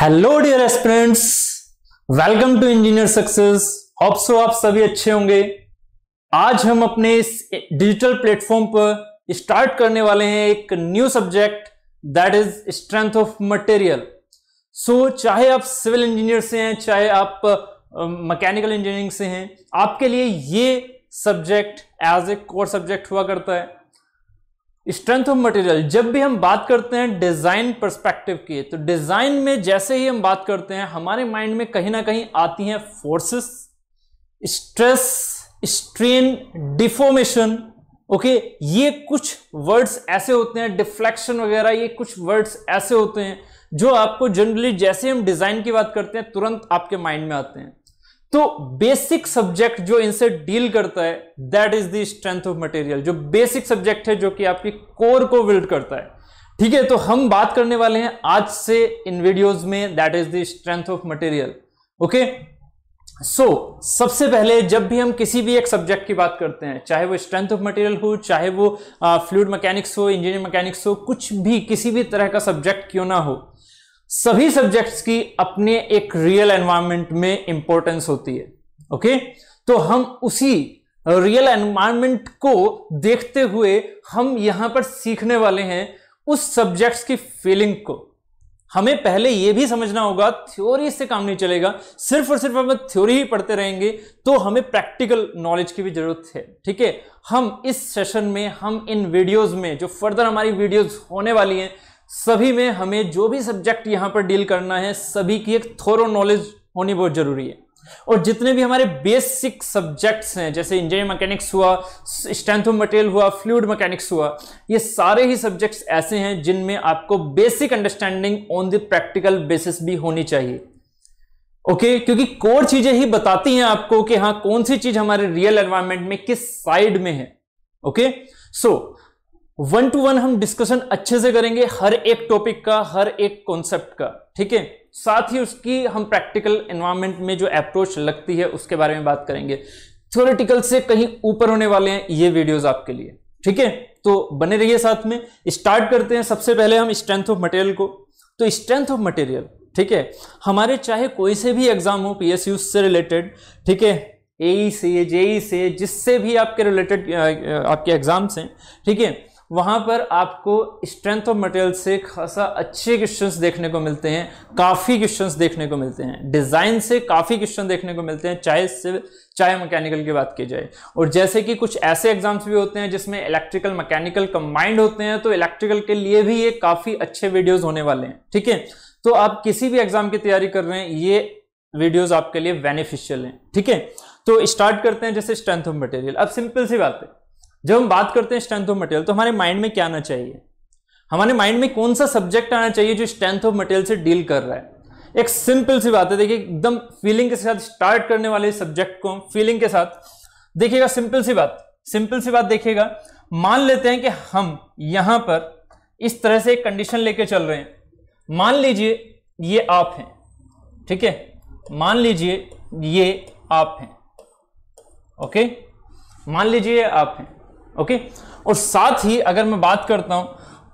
Hello dear aspirants welcome to engineer success hope so आप सभी अच्छे होंगे। आज हम अपने इस डिजिटल प्लेटफॉर्म पर स्टार्ट करने वाले हैं एक new subject that is strength of material so चाहे आप सिविल इंजीनियर से हैं चाहे आप मैकेनिकल uh, इंजीनियरिंग से हैं आपके लिए ये subject as a core subject हुआ करता है। स्ट्रेंथ ऑफ़ मटेरियल, जब भी हम बात करते हैं डिज़ाइन परस्पेक्टिव की तो डिज़ाइन में जैसे ही हम बात करते हैं, हमारे माइंड में कहीं ना कहीं आती हैं forces stress strain deformation okay ये कुछ वर्ड्स ऐसे होते हैं डिफ्लेक्शन वगैरह, ये कुछ वर्ड्स ऐसे होते हैं, जो आपको जनरली जैसे हम डिज़ाइन की बात करते हैं, तुरंत आपके माइंड में आते हैं। तो बेसिक सब्जेक्ट जो इनसे डील करता है that is the strength of material जो बेसिक सब्जेक्ट है जो कि आपकी कोर को बिल्ड करता है। ठीक है तो हम बात करने वाले हैं आज से इन वीडियोस में that is the strength of material okay so सबसे पहले जब भी हम किसी भी एक सब्जेक्ट की बात करते हैं, चाहे वो स्ट्रेंथ ऑफ़ मटेरियल हो, चाहे वो फ्लूड मैकेनिक्स हो इंजीनियरिंग मैकेनिक्स हो, कुछ भी किसी भी तरह का सब्जेक्ट क्यों ना हो सभी सब्जेक्ट्स की अपने एक रियल एनवायरनमेंट में इंपॉर्टेंस होती है ओके तो हम उसी रियल एनवायरनमेंट को देखते हुए हम यहाँ पर सीखने वाले हैं उस सब्जेक्ट्स की फीलिंग को। हमें पहले यह भी समझना होगा थ्योरी से काम नहीं चलेगा, सिर्फ़ और सिर्फ़ हम थ्योरी ही पढ़ते रहेंगे तो हमें प्रैक्टिकल नॉलेज की भी ज़रूरत है, ठीक है? हम इस सेशन में, हम इन वीडियोस में, जो फर्दर हमारी वीडियोस होने वाली हैं सभी में हमें जो भी सब्जेक्ट यहाँ पर डील करना है सभी की एक थोरो नॉलेज होनी बहुत ज़रूरी है और जितने भी हमारे बेसिक सब्जेक्ट्स हैं जैसे इंजीनियरिंग मैकेनिक्स हुआ स्ट्रेंथ ऑफ़ मटेरियल हुआ फ्लूड मैकेनिक्स हुआ ये सारे ही सब्जेक्ट्स ऐसे हैं जिनमें आपको basic understanding on the practical basis भी होनी चाहिए ओके okay? क्योंकि कोर चीज़ें ही बताती हैं आपको कि हाँ कौन सी चीज़ हमारे रियल एनवायरमेंट में किस साइड में है okay okay? So so, one two one हम डिस्कशन अच्छे से करेंगे हर एक टॉपिक का, हर एक कॉन्सेप्ट का, ठीक है? साथ ही उसकी हम प्रैक्टिकल एनवायरमेंट में जो अप्रोच लगती है, उसके बारे में बात करेंगे। थ्योरेटिकल से कहीं ऊपर होने वाले हैं ये वीडियोस आपके लिए, ठीक है? तो बने रहिए साथ में। स्टार्ट करते हैं सबसे पहले हम स्ट्रेंथ ऑफ़ मटेरियल को। तो स्ट्रेंथ ऑफ़ मटेरियल ठीक है? हमारे चाहे कोई से भी एग्ज़ाम हो पी से रिलेटेड ठीक है? ए से जेई से जिससे भी आपके रिलेटेड आपके एग्ज़ाम्स हैं, ठीक है? वहाँ पर आपको स्ट्रेंथ ऑफ़ मटेरियल से खासा अच्छे क्वेश्चंस देखने को मिलते हैं, काफ़ी क्वेश्चंस देखने को मिलते हैं। डिज़ाइन से काफ़ी क्वेश्चन देखने को मिलते हैं, चाहे सिविल चाहे मैकेनिकल की बात की जाए। और जैसे कि कुछ ऐसे एग्ज़ाम्स भी होते हैं जिसमें इलेक्ट्रिकल मैकेनिकल कंबाइंड होते हैं तो इलेक्ट्रिकल के लिए भी ये काफ़ी अच्छे वीडियोज़ होने वाले हैं। ठीक है? तो आप किसी भी एग्ज़ाम की तैयारी कर रहे हैं, ये वीडियोज़ आपके लिए बेनिफिशियल हैं। ठीक है? तो स्टार्ट करते हैं जैसे स्ट्रेंथ ऑफ़ मटेरियल अब सिंपल सी बात है। जब हम बात करते हैं स्ट्रेंथ ऑफ़ मटेरियल तो हमारे माइंड में क्या आना चाहिए? हमारे माइंड में कौन सा सब्जेक्ट आना चाहिए जो स्ट्रेंथ ऑफ़ मटेरियल से डील कर रहा है? एक सिंपल सी बात है, देखिए, एकदम फीलिंग के साथ स्टार्ट करने वाले सब्जेक्ट को फीलिंग के साथ, देखिएगा सिंपल सी बात सिंपल सी बात देखिएगा, मान लेते हैं कि हम यहाँ पर इस तरह से एक कंडीशन लेके चल रहे हैं। मान लीजिए, ये आप हैं, ठीक है? मान लीजिए, ये आप हैं ओके मान लीजिए आप हैं। ओके? और साथ ही अगर मैं बात करता हूँ,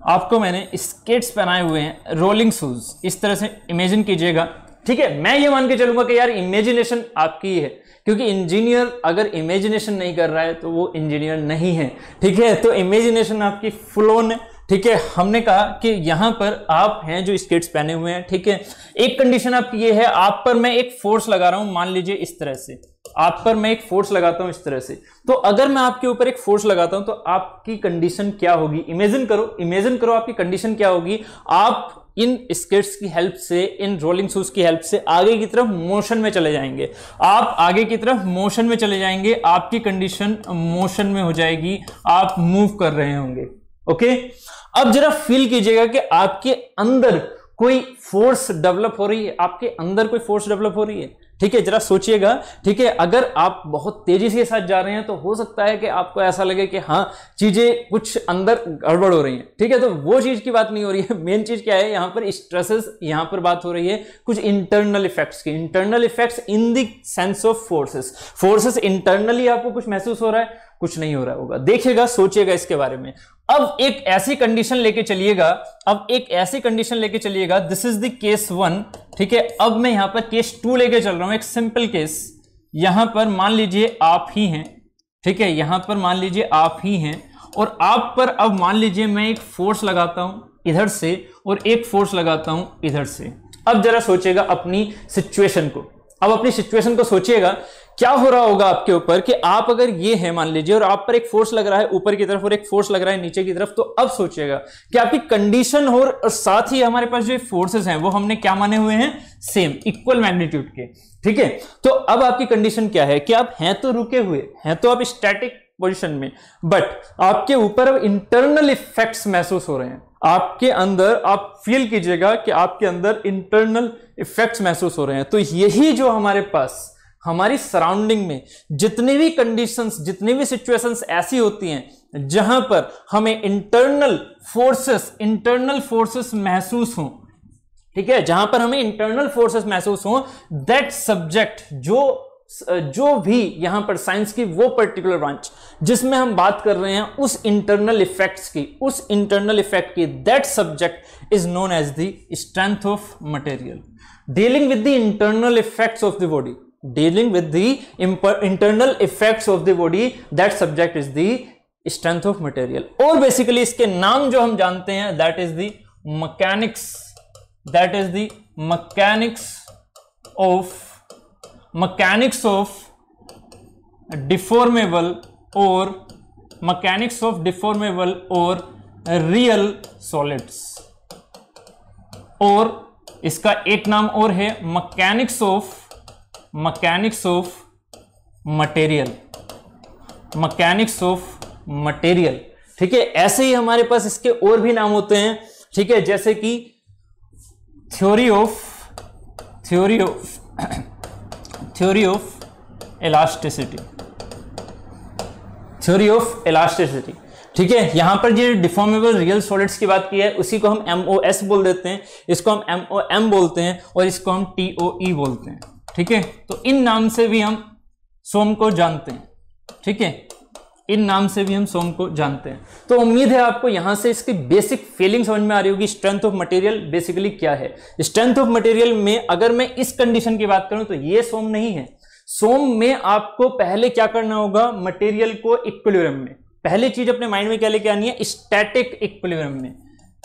आपको मैंने स्केट्स पहनाए हुए हैं रोलिंग शूज़ इस तरह से इमेजिन कीजिएगा। ठीक है, मैं ये मान के चलूँगा कि यार इमेजिनेशन आपकी है क्योंकि इंजीनियर अगर इमेजिनेशन नहीं कर रहा है तो वो इंजीनियर नहीं है। ठीक है तो इमेजिनेशन आपकी फुल ऑन है। ठीक है, हमने कहा कि यहाँ पर आप हैं जो स्केट्स पहने हुए हैं, ठीक है? एक कंडीशन आपकी ये है, आप पर मैं एक फोर्स लगा रहा हूँ, मान लीजिए इस तरह से। आप पर मैं एक फोर्स लगाता हूँ इस तरह से। तो अगर मैं आपके ऊपर एक फोर्स लगाता हूँ तो आपकी कंडीशन क्या होगी? इमेजिन करो इमेजिन करो आपकी कंडीशन क्या होगी। आप इन स्केट्स की हेल्प से, इन रोलिंग शूज़ की हेल्प से आगे की तरफ़ मोशन में चले जाएँगे। आप आगे की तरफ़ मोशन में चले जाएँगे, आपकी कंडीशन मोशन में हो जाएगी, आप मूव कर रहे होंगे ओके अब जरा फील कीजिएगा कि आपके अंदर कोई फोर्स डेवलप हो रही है। आपके अंदर कोई फोर्स डेवलप हो रही है। ठीक है, जरा सोचिएगा। ठीक है, अगर आप बहुत तेज़ी से साथ जा रहे हैं तो हो सकता है कि आपको ऐसा लगे कि हाँ चीज़ें कुछ अंदर गड़बड़ हो रही हैं। ठीक है तो वो चीज़ की बात नहीं हो रही है। मेन चीज़ क्या है? यहाँ पर स्ट्रेसेस यहाँ पर बात हो रही है। कुछ इंटरनल इफेक्ट्स की। Internal effects in the sense of forces forces internally आपको कुछ महसूस हो रहा है, कुछ नहीं हो रहा होगा। देखिएगा, सोचिएगा इसके बारे में। अब एक ऐसी कंडीशन लेके चलिएगा, अब एक ऐसी कंडीशन लेके चलिएगा this is the case one ठीक है? अब मैं यहाँ पर केस टू लेके चल रहा हूँ, एक सिंपल केस यहाँ पर मान लीजिए आप ही हैं, ठीक है? यहाँ पर मान लीजिए आप ही हैं, और आप पर अब मान लीजिए मैं एक फोर्स लगाता हूँ इधर से, और एक फोर्स लगाता हूँ इधर से। अब जरा सोचिएगा अपनी सिचुएशन को। अब अपनी सिचुएशन को सोचिएगा क्या हो रहा होगा आपके ऊपर कि आप अगर ये है, मान लीजिए, और आप पर एक फोर्स लग रहा है ऊपर की तरफ़ और एक फोर्स लग रहा है नीचे की तरफ़ तो अब सोचिएगा कि आपकी कंडीशन और साथ ही हमारे पास जो फोर्सेस हैं, वो हमने क्या माने हुए हैं? सेम इक्वल मैग्नीट्यूड के। ठीक है? तो अब आपकी कंडीशन क्या है कि आप हैं तो रुके हुए, हैं तो आप स्टैटिक पोजिशन में बट आपके ऊपर अब इंटरनल इफेक्ट्स महसूस हो रहे हैं। आपके अंदर, आप फील कीजिएगा कि आपके अंदर इंटरनल इफेक्ट्स महसूस हो रहे हैं। तो यही जो हमारे पास हमारी सराउंडिंग में जितनी भी कंडीशंस जितनी भी सिचुएशंस ऐसी होती हैं, जहाँ पर हमें इंटरनल फोर्सेस इंटरनल फोर्सेस महसूस हों, ठीक है? जहाँ पर हमें इंटरनल फोर्सेस महसूस हों दैट सब्जेक्ट जो जो भी यहाँ पर साइंस की वो पर्टिकुलर ब्रांच जिसमें हम बात कर रहे हैं, उस इंटरनल इफेक्ट्स की, उस इंटरनल इफ़ेक्ट की that subject is known as the strength of material dealing with the internal effects of the body dealing with the internal effects of the body that subject is the strength of material और basically इसके नाम जो हम जानते हैं that is the mechanics that is the mechanics of mechanics of deformable or, mechanics of deformable or real solids. और इसका एक नाम और है mechanics of mechanics of material mechanics of material ठीक है, ऐसे ही हमारे पास इसके और भी नाम होते हैं। ठीक है, जैसे कि theory of theory of theory of elasticity theory of elasticity ठीक है, यहाँ पर जो डिफॉर्मेबल रियल सॉलिड्स की बात की है, उसी को हम एम बोल देते हैं, इसको हम एम बोलते हैं और इसको हम टी ओ बोलते हैं। ठीक है? तो इन नाम से भी हम सोम को जानते हैं। ठीक है? इन नाम से भी हम सोम को जानते हैं। तो उम्मीद है आपको यहाँ से इसकी बेसिक फीलिंग समझ में आ रही होगी स्ट्रेंथ ऑफ़ मटेरियल बेसिकली क्या है। स्ट्रेंथ ऑफ़ मटेरियल में अगर मैं इस कंडीशन की बात करूँ तो ये सोम नहीं है। सोम में आपको पहले क्या करना होगा मटेरियल को इक्विलिब्रियम में। पहली चीज़ अपने माइंड में क्या लेके आनी है? स्टैटिक इक्विलिब्रियम में।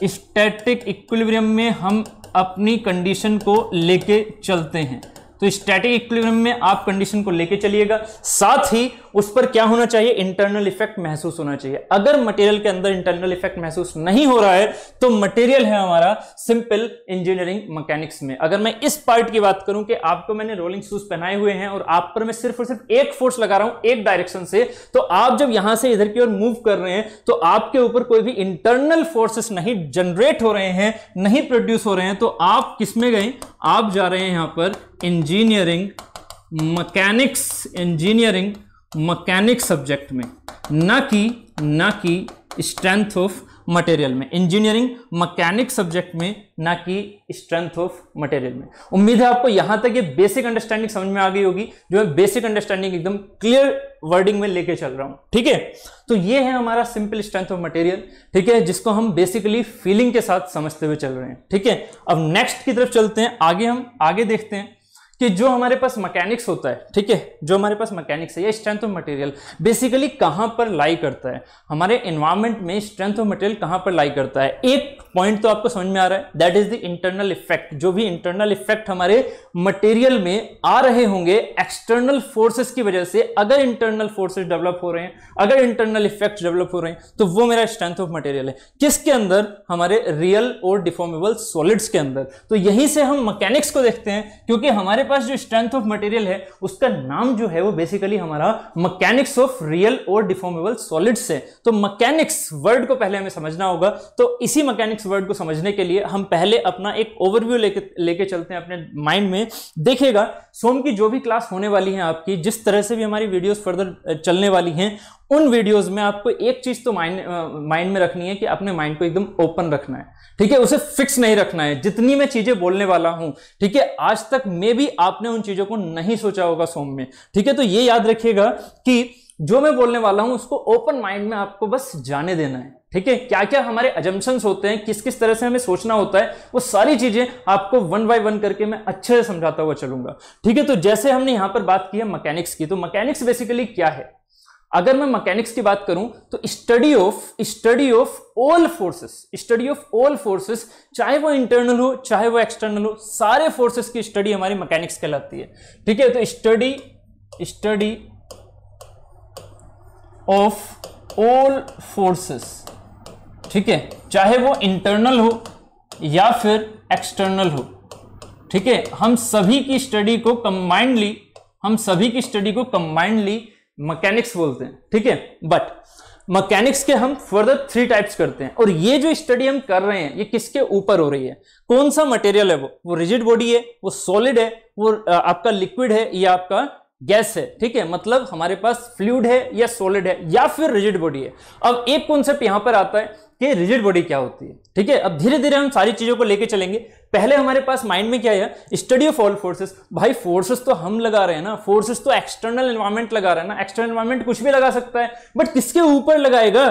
स्टैटिक इक्विलिब्रियम में हम अपनी कंडीशन को लेके चलते हैं। तो स्टैटिक इक्विलिब्रियम में आप कंडीशन को लेकर चलिएगा। साथ ही उस पर क्या होना चाहिए? इंटरनल इफ़ेक्ट महसूस होना चाहिए। अगर मटेरियल के अंदर इंटरनल इफ़ेक्ट महसूस नहीं हो रहा है तो मटेरियल है हमारा सिंपल इंजीनियरिंग मैकेनिक्स में। अगर मैं इस पार्ट की बात करूँ कि आपको मैंने रोलिंग शूज़ पहनाए हुए हैं और आप पर मैं सिर्फ़ और सिर्फ़ एक फोर्स लगा रहा हूँ, एक डायरेक्शन से तो आप जब यहाँ से इधर की ओर मूव कर रहे हैं तो आपके ऊपर कोई भी इंटरनल फोर्सेस नहीं जनरेट हो रहे हैं, नहीं प्रोड्यूस हो रहे हैं तो आप किसमें गए? आप जा रहे हैं यहाँ पर engineering mechanics engineering mechanics subject में, ना कि ना कि स्ट्रेंथ ऑफ़ मटेरियल में इंजीनियरिंग मैकेनिक सब्जेक्ट में, ना कि स्ट्रेंथ ऑफ़ मटेरियल में। उम्मीद है आपको यहाँ तक ये बेसिक अंडरस्टैंडिंग समझ में आ गई होगी, जो मैं बेसिक अंडरस्टैंडिंग एकदम क्लियर वर्डिंग में लेके चल रहा हूँ, ठीक है? तो ये है हमारा सिंपल स्ट्रेंथ ऑफ़ मटेरियल ठीक है, जिसको हम बेसिकली फीलिंग के साथ समझते हुए चल रहे हैं, ठीक है? अब नेक्स्ट की तरफ़ चलते हैं, आगे हम, आगे देखते हैं कि जो हमारे पास मैकेनिक्स होता है, ठीक है? जो हमारे पास मैकेनिक्स है, या स्ट्रेंथ ऑफ़ मटेरियल बेसिकली कहाँ पर लाई करता है? हमारे एनवायरमेंट में स्ट्रेंथ ऑफ़ मटेरियल कहाँ पर लाई करता है? एक पॉइंट तो आपको समझ में आ रहा है that is the internal effect जो भी इंटरनल इफ़ेक्ट हमारे मटेरियल में आ रहे होंगे एक्सटर्नल फोर्सेस की वजह से अगर इंटरनल फोर्सेस डेवलप हो रहे हैं, अगर इंटरनल इफ़ेक्ट डेवलप हो रहे हैं तो वो मेरा स्ट्रेंथ ऑफ़ मटेरियल है। किसके अंदर? हमारे रियल और डिफॉर्मेबल सॉलिड्स के अंदर। तो यहीं से हम मैकेनिक्स को देखते हैं, क्योंकि हमारे पास जो स्ट्रेंथ ऑफ़ मटेरियल है, उसका नाम जो है वो बेसिकली हमारा मैकेनिक्स ऑफ़ रियल और डिफॉर्मेबल सॉलिड्स है। तो मैकेनिक्स वर्ड को पहले हमें समझना होगा। तो इसी मैकेनिक्स वर्ड को समझने के लिए हम पहले अपना एक ओवरव्यू लेके लेके चलते हैं अपने माइंड में। देखिएगा, सोम की जो भी क्लास होने वाली है आपकी, जिस तरह से भी हमारी वीडियोस फर्दर चलने वाली हैं उन वीडियोस में आपको एक चीज़ तो माइंड माइंड में रखनी है कि अपने माइंड को एकदम ओपन रखना है। ठीक है? उसे फिक्स नहीं रखना है। जितनी मैं चीज़ें बोलने वाला हूँ, ठीक है? आज तक मे भी आपने उन चीज़ों को नहीं सोचा होगा सोम में। ठीक है? तो ये याद रखिएगा कि जो मैं बोलने वाला हूँ, उसको ओपन माइंड में आपको बस जाने देना है। ठीक है? क्या क्या हमारे अजम्पन्स होते हैं किस किस तरह से हमें सोचना होता है, वो सारी चीज़ें आपको वन बाय वन करके मैं अच्छे से समझाता हुआ चलूँगा। ठीक है? तो जैसे हमने यहाँ पर बात की है मैकेनिक्स की तो मैकेनिक्स बेसिकली क्या है? अगर मैं मैकेनिक्स की बात करूँ तो study of study of all forces study of all forces चाहे वो इंटरनल हो, चाहे वो एक्सटर्नल हो, सारे फोर्सेस की स्टडी हमारी मैकेनिक्स कहलाती है। ठीक है तो study study of all forces ठीक है, चाहे वो इंटरनल हो या फिर एक्सटर्नल हो, ठीक है, हम सभी की स्टडी को कंबाइंडली हम सभी की स्टडी को कंबाइंडली मैकेनिक्स बोलते हैं, ठीक है? बट मैकेनिक्स के हम फर्दर थ्री टाइप्स करते हैं। और ये जो स्टडी हम कर रहे हैं, ये किसके ऊपर हो रही है? कौन सा मटेरियल है वो? वो रिजिड बॉडी है, वो सॉलिड है, वो आपका लिक्विड है, या आपका गैस है, ठीक है? मतलब हमारे पास फ्लूड है या सॉलिड है, या फिर रिजिड बॉडी है। अब एक कॉन्सेप्ट यहाँ पर आता है कि रिजिड बॉडी क्या होती है? ठीक है? अब धीरे धीरे हम सारी चीज़ों को लेके चलेंगे। पहले हमारे पास माइंड में क्या है? स्टडी ऑफ़ ऑल फोर्सेस भाई फोर्सेस तो हम लगा रहे हैं ना। फोर्सेस तो एक्सटर्नल एनवायरमेंट लगा रहे हैं ना। एक्सटर्नल एनवायरमेंट कुछ भी लगा सकता है। बट किसके ऊपर लगाएगा?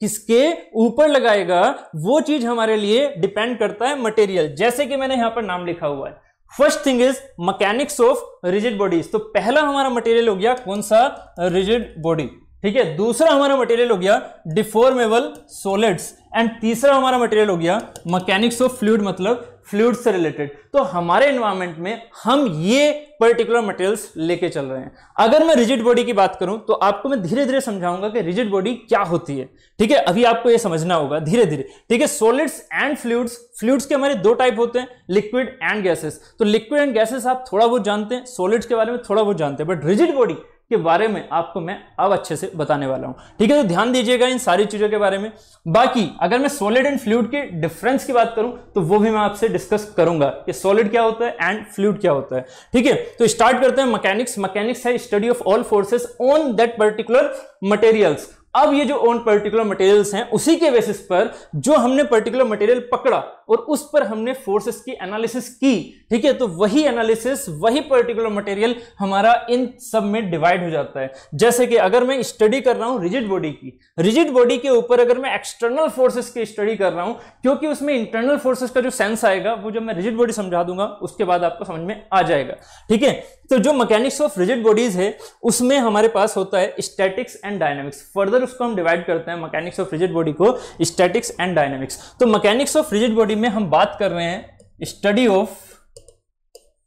किसके ऊपर लगाएगा? वो चीज़ हमारे लिए डिपेंड करता है मटेरियल जैसे कि मैंने यहाँ पर नाम लिखा हुआ है। First thing is mechanics of rigid bodies तो पहला हमारा मटेरियल हो गया कौन सा? रिजिड बॉडी ठीक है? दूसरा हमारा मटेरियल हो गया डिफॉर्मेबल सोलिड्स एंड तीसरा हमारा मटेरियल हो गया मैकेनिक्स ऑफ़ फ्लूड मतलब फ्लूड से रिलेटेड तो हमारे एनवायरमेंट में हम ये पर्टिकुलर मटेरियल्स लेके चल रहे हैं। अगर मैं रिजिड बॉडी की बात करूँ तो आपको मैं धीरे धीरे समझाऊँगा कि रिजिड बॉडी क्या होती है। ठीक है? अभी आपको ये समझना होगा धीरे धीरे ठीक है? सॉलिड्स एंड फ्लूड्स फ्लूड्स के हमारे दो टाइप होते हैं लिक्विड एंड गैसेस तो लिक्विड एंड गैसेस आप थोड़ा बहुत जानते हैं सॉलिड्स के बारे में थोड़ा बहुत जानते हैं बट रिजिड बॉडी के बारे में आपको मैं अब अच्छे से बताने वाला हूँ। ठीक है तो ध्यान दीजिएगा इन सारी चीज़ों के बारे में। बाकी, अगर मैं सॉलिड एंड फ्लूड के डिफरेंस की बात करूँ तो वो भी मैं आपसे डिस्कस करूँगा कि सॉलिड क्या होता है एंड फ्लूड क्या होता है। ठीक है तो स्टार्ट करते हैं मैकेनिक्स मैकेनिक्स है study of all forces on that particular materials अब ये जो ऑन पर्टिकुलर मटेरियल्स हैं, उसी के बेसिस पर जो हमने पर्टिकुलर मटेरियल पकड़ा और उस पर हमने फोर्सेस की एनालिसिस की, ठीक है? तो वही एनालिसिस वही पर्टिकुलर मटेरियल हमारा इन सब में डिवाइड हो जाता है। जैसे कि अगर मैं स्टडी कर रहा हूँ रिजिड बॉडी की रिजिड बॉडी के ऊपर अगर मैं एक्सटर्नल फोर्सेस की स्टडी कर रहा हूँ, क्योंकि उसमें इंटरनल फोर्सेस का जो सेंस आएगा, वो जब मैं रिजिड बॉडी समझा दूँगा, उसके बाद आपको समझ में आ जाएगा, ठीक है? तो जो मैकेनिक्स ऑफ़ रिजिड बॉडीज है, उसमें हमारे पास होता है स्टैटिक्स एंड डायनेमिक्स फर्दर उसको हम डिवाइड करते हैं मैकेनिक्स ऑफ़ रिजिड बॉडी को स्टैटिक्स एंड डायनेमिक्स तो मैकेनिक्स ऑफ़ रिजिड बॉडी में हम बात कर रहे हैं study of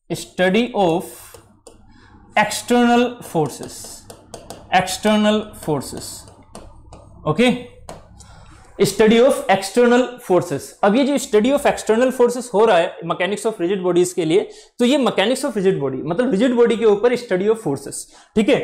study of external forces external forces okay study of external forces. अब ये जो स्टडी ऑफ़ एक्सटर्नल फोर्सेस हो रहा है मैकेनिक्स ऑफ़ रिजिड बॉडीज के लिए तो ये मैकेनिक्स ऑफ़ रिजिड बॉडी मतलब रिजिड बॉडी के ऊपर स्टडी ऑफ़ फोर्सेस ठीक है?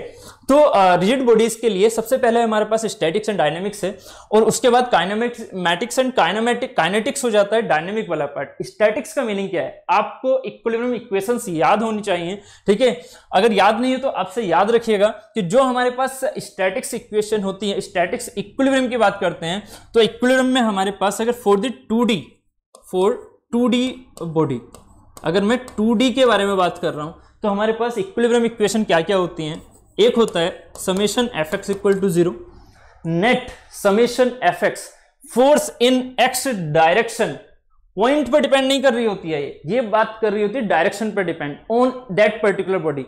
तो रिजिड uh, बॉडीज के लिए सबसे पहले हमारे पास स्टैटिक्स एंड डायनेमिक्स है और उसके बाद kinematics matics and kinematic kinetics हो जाता है डायनेमिक वाला पार्ट स्टैटिक्स का मीनिंग क्या है? आपको इक्विलिब्रियम इक्वेशंस याद होनी चाहिए ठीक है? अगर याद नहीं है तो आपसे याद रखिएगा कि जो हमारे पास स्टैटिक्स इक्वेशन होती है स्टैटिक्स इक्विलिब्रियम की बात करते हैं तो तो में हमारे पास अगर for the two D for two D body अगर मैं टू डी के बारे में बात कर रहा हूँ तो हमारे पास इक्विलिब्रियम इक्वेशन क्या क्या होती हैं? एक होता है summation F X equal to zero net summation F X force in X direction point पर डिपेंड नहीं कर रही होती है ये। ये बात कर रही होती है डायरेक्शन पर depend on that particular body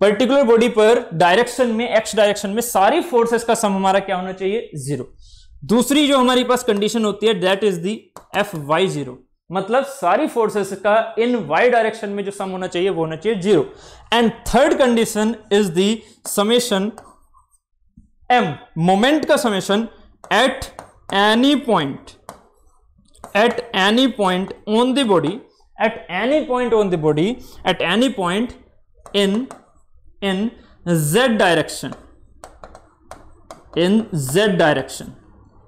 particular body पर डायरेक्शन में एक्स डायरेक्शन में सारी फोर्सेस का सम हमारा क्या होना चाहिए? ज़ीरो दूसरी जो हमारी पास कंडीशन होती है that is the F Y zero मतलब सारी फोर्सेस का इन वाई डायरेक्शन में जो सम होना चाहिए, वो होना चाहिए zero and third condition is the summation M moment का summation at any point at any point on the body at any point on the body at any point in in Z direction in z direction.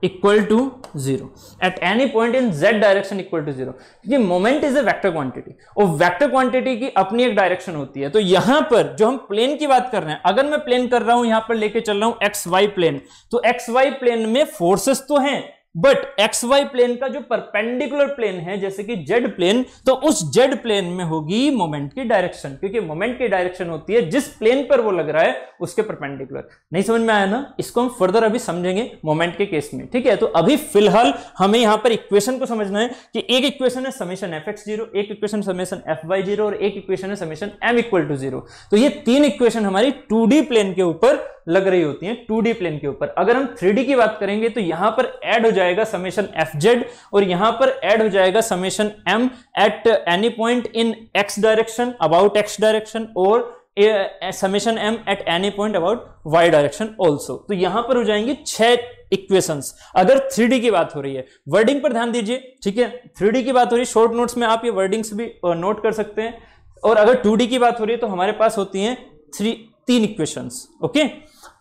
Equal to zero at any point in Z direction equal to zero moment is a vector quantity और vector quantity की अपनी एक direction होती है. तो यहाँ पर जो हम प्लेन की बात कर रहे हैं, अगर मैं प्लेन कर रहा हूँ, यहाँ पर लेके चल रहा हूँ एक्स वाई प्लेन तो एक्स वाई प्लेन में फोर्सेस तो हैं बट एक्स वाई प्लेन का जो परपेंडिकुलर प्लेन है, जैसे कि जेड प्लेन तो उस जेड प्लेन में होगी मोमेंट की डायरेक्शन क्योंकि मोमेंट की डायरेक्शन होती है, जिस प्लेन पर वो लग रहा है, उसके परपेंडिकुलर नहीं समझ में आया ना? इसको हम फर्दर अभी समझेंगे मोमेंट के केस में, ठीक है? तो अभी फ़िलहाल हमें यहाँ पर इक्वेशन को समझना है कि एक इक्वेशन है समीशन एफ़ एक्स ज़ीरो एक equation summation F Y zero और एक इक्वेशन है summation M equal to zero तो ये तीन इक्वेशन हमारी टू प्लेन के ऊपर लग रही होती हैं 2D प्लेन के ऊपर. अगर हम 3D की बात करेंगे तो यहाँ पर एड हो जाएगा समेशन एफ़ जेड और यहाँ पर ऐड हो जाएगा summation M at any point in X direction about X direction और summation M at any point about Y direction also तो यहाँ पर हो जाएँगे छह इक्वेशंस अगर 3D की बात हो रही है वर्डिंग पर ध्यान दीजिए, ठीक है? 3D की बात हो रही है शॉर्ट नोट्स में आप ये वर्डिंग्स भी नोट कर सकते हैं। और अगर 2D की बात हो रही है तो हमारे पास होती हैं थ्री तीन इक्वेशंस ओके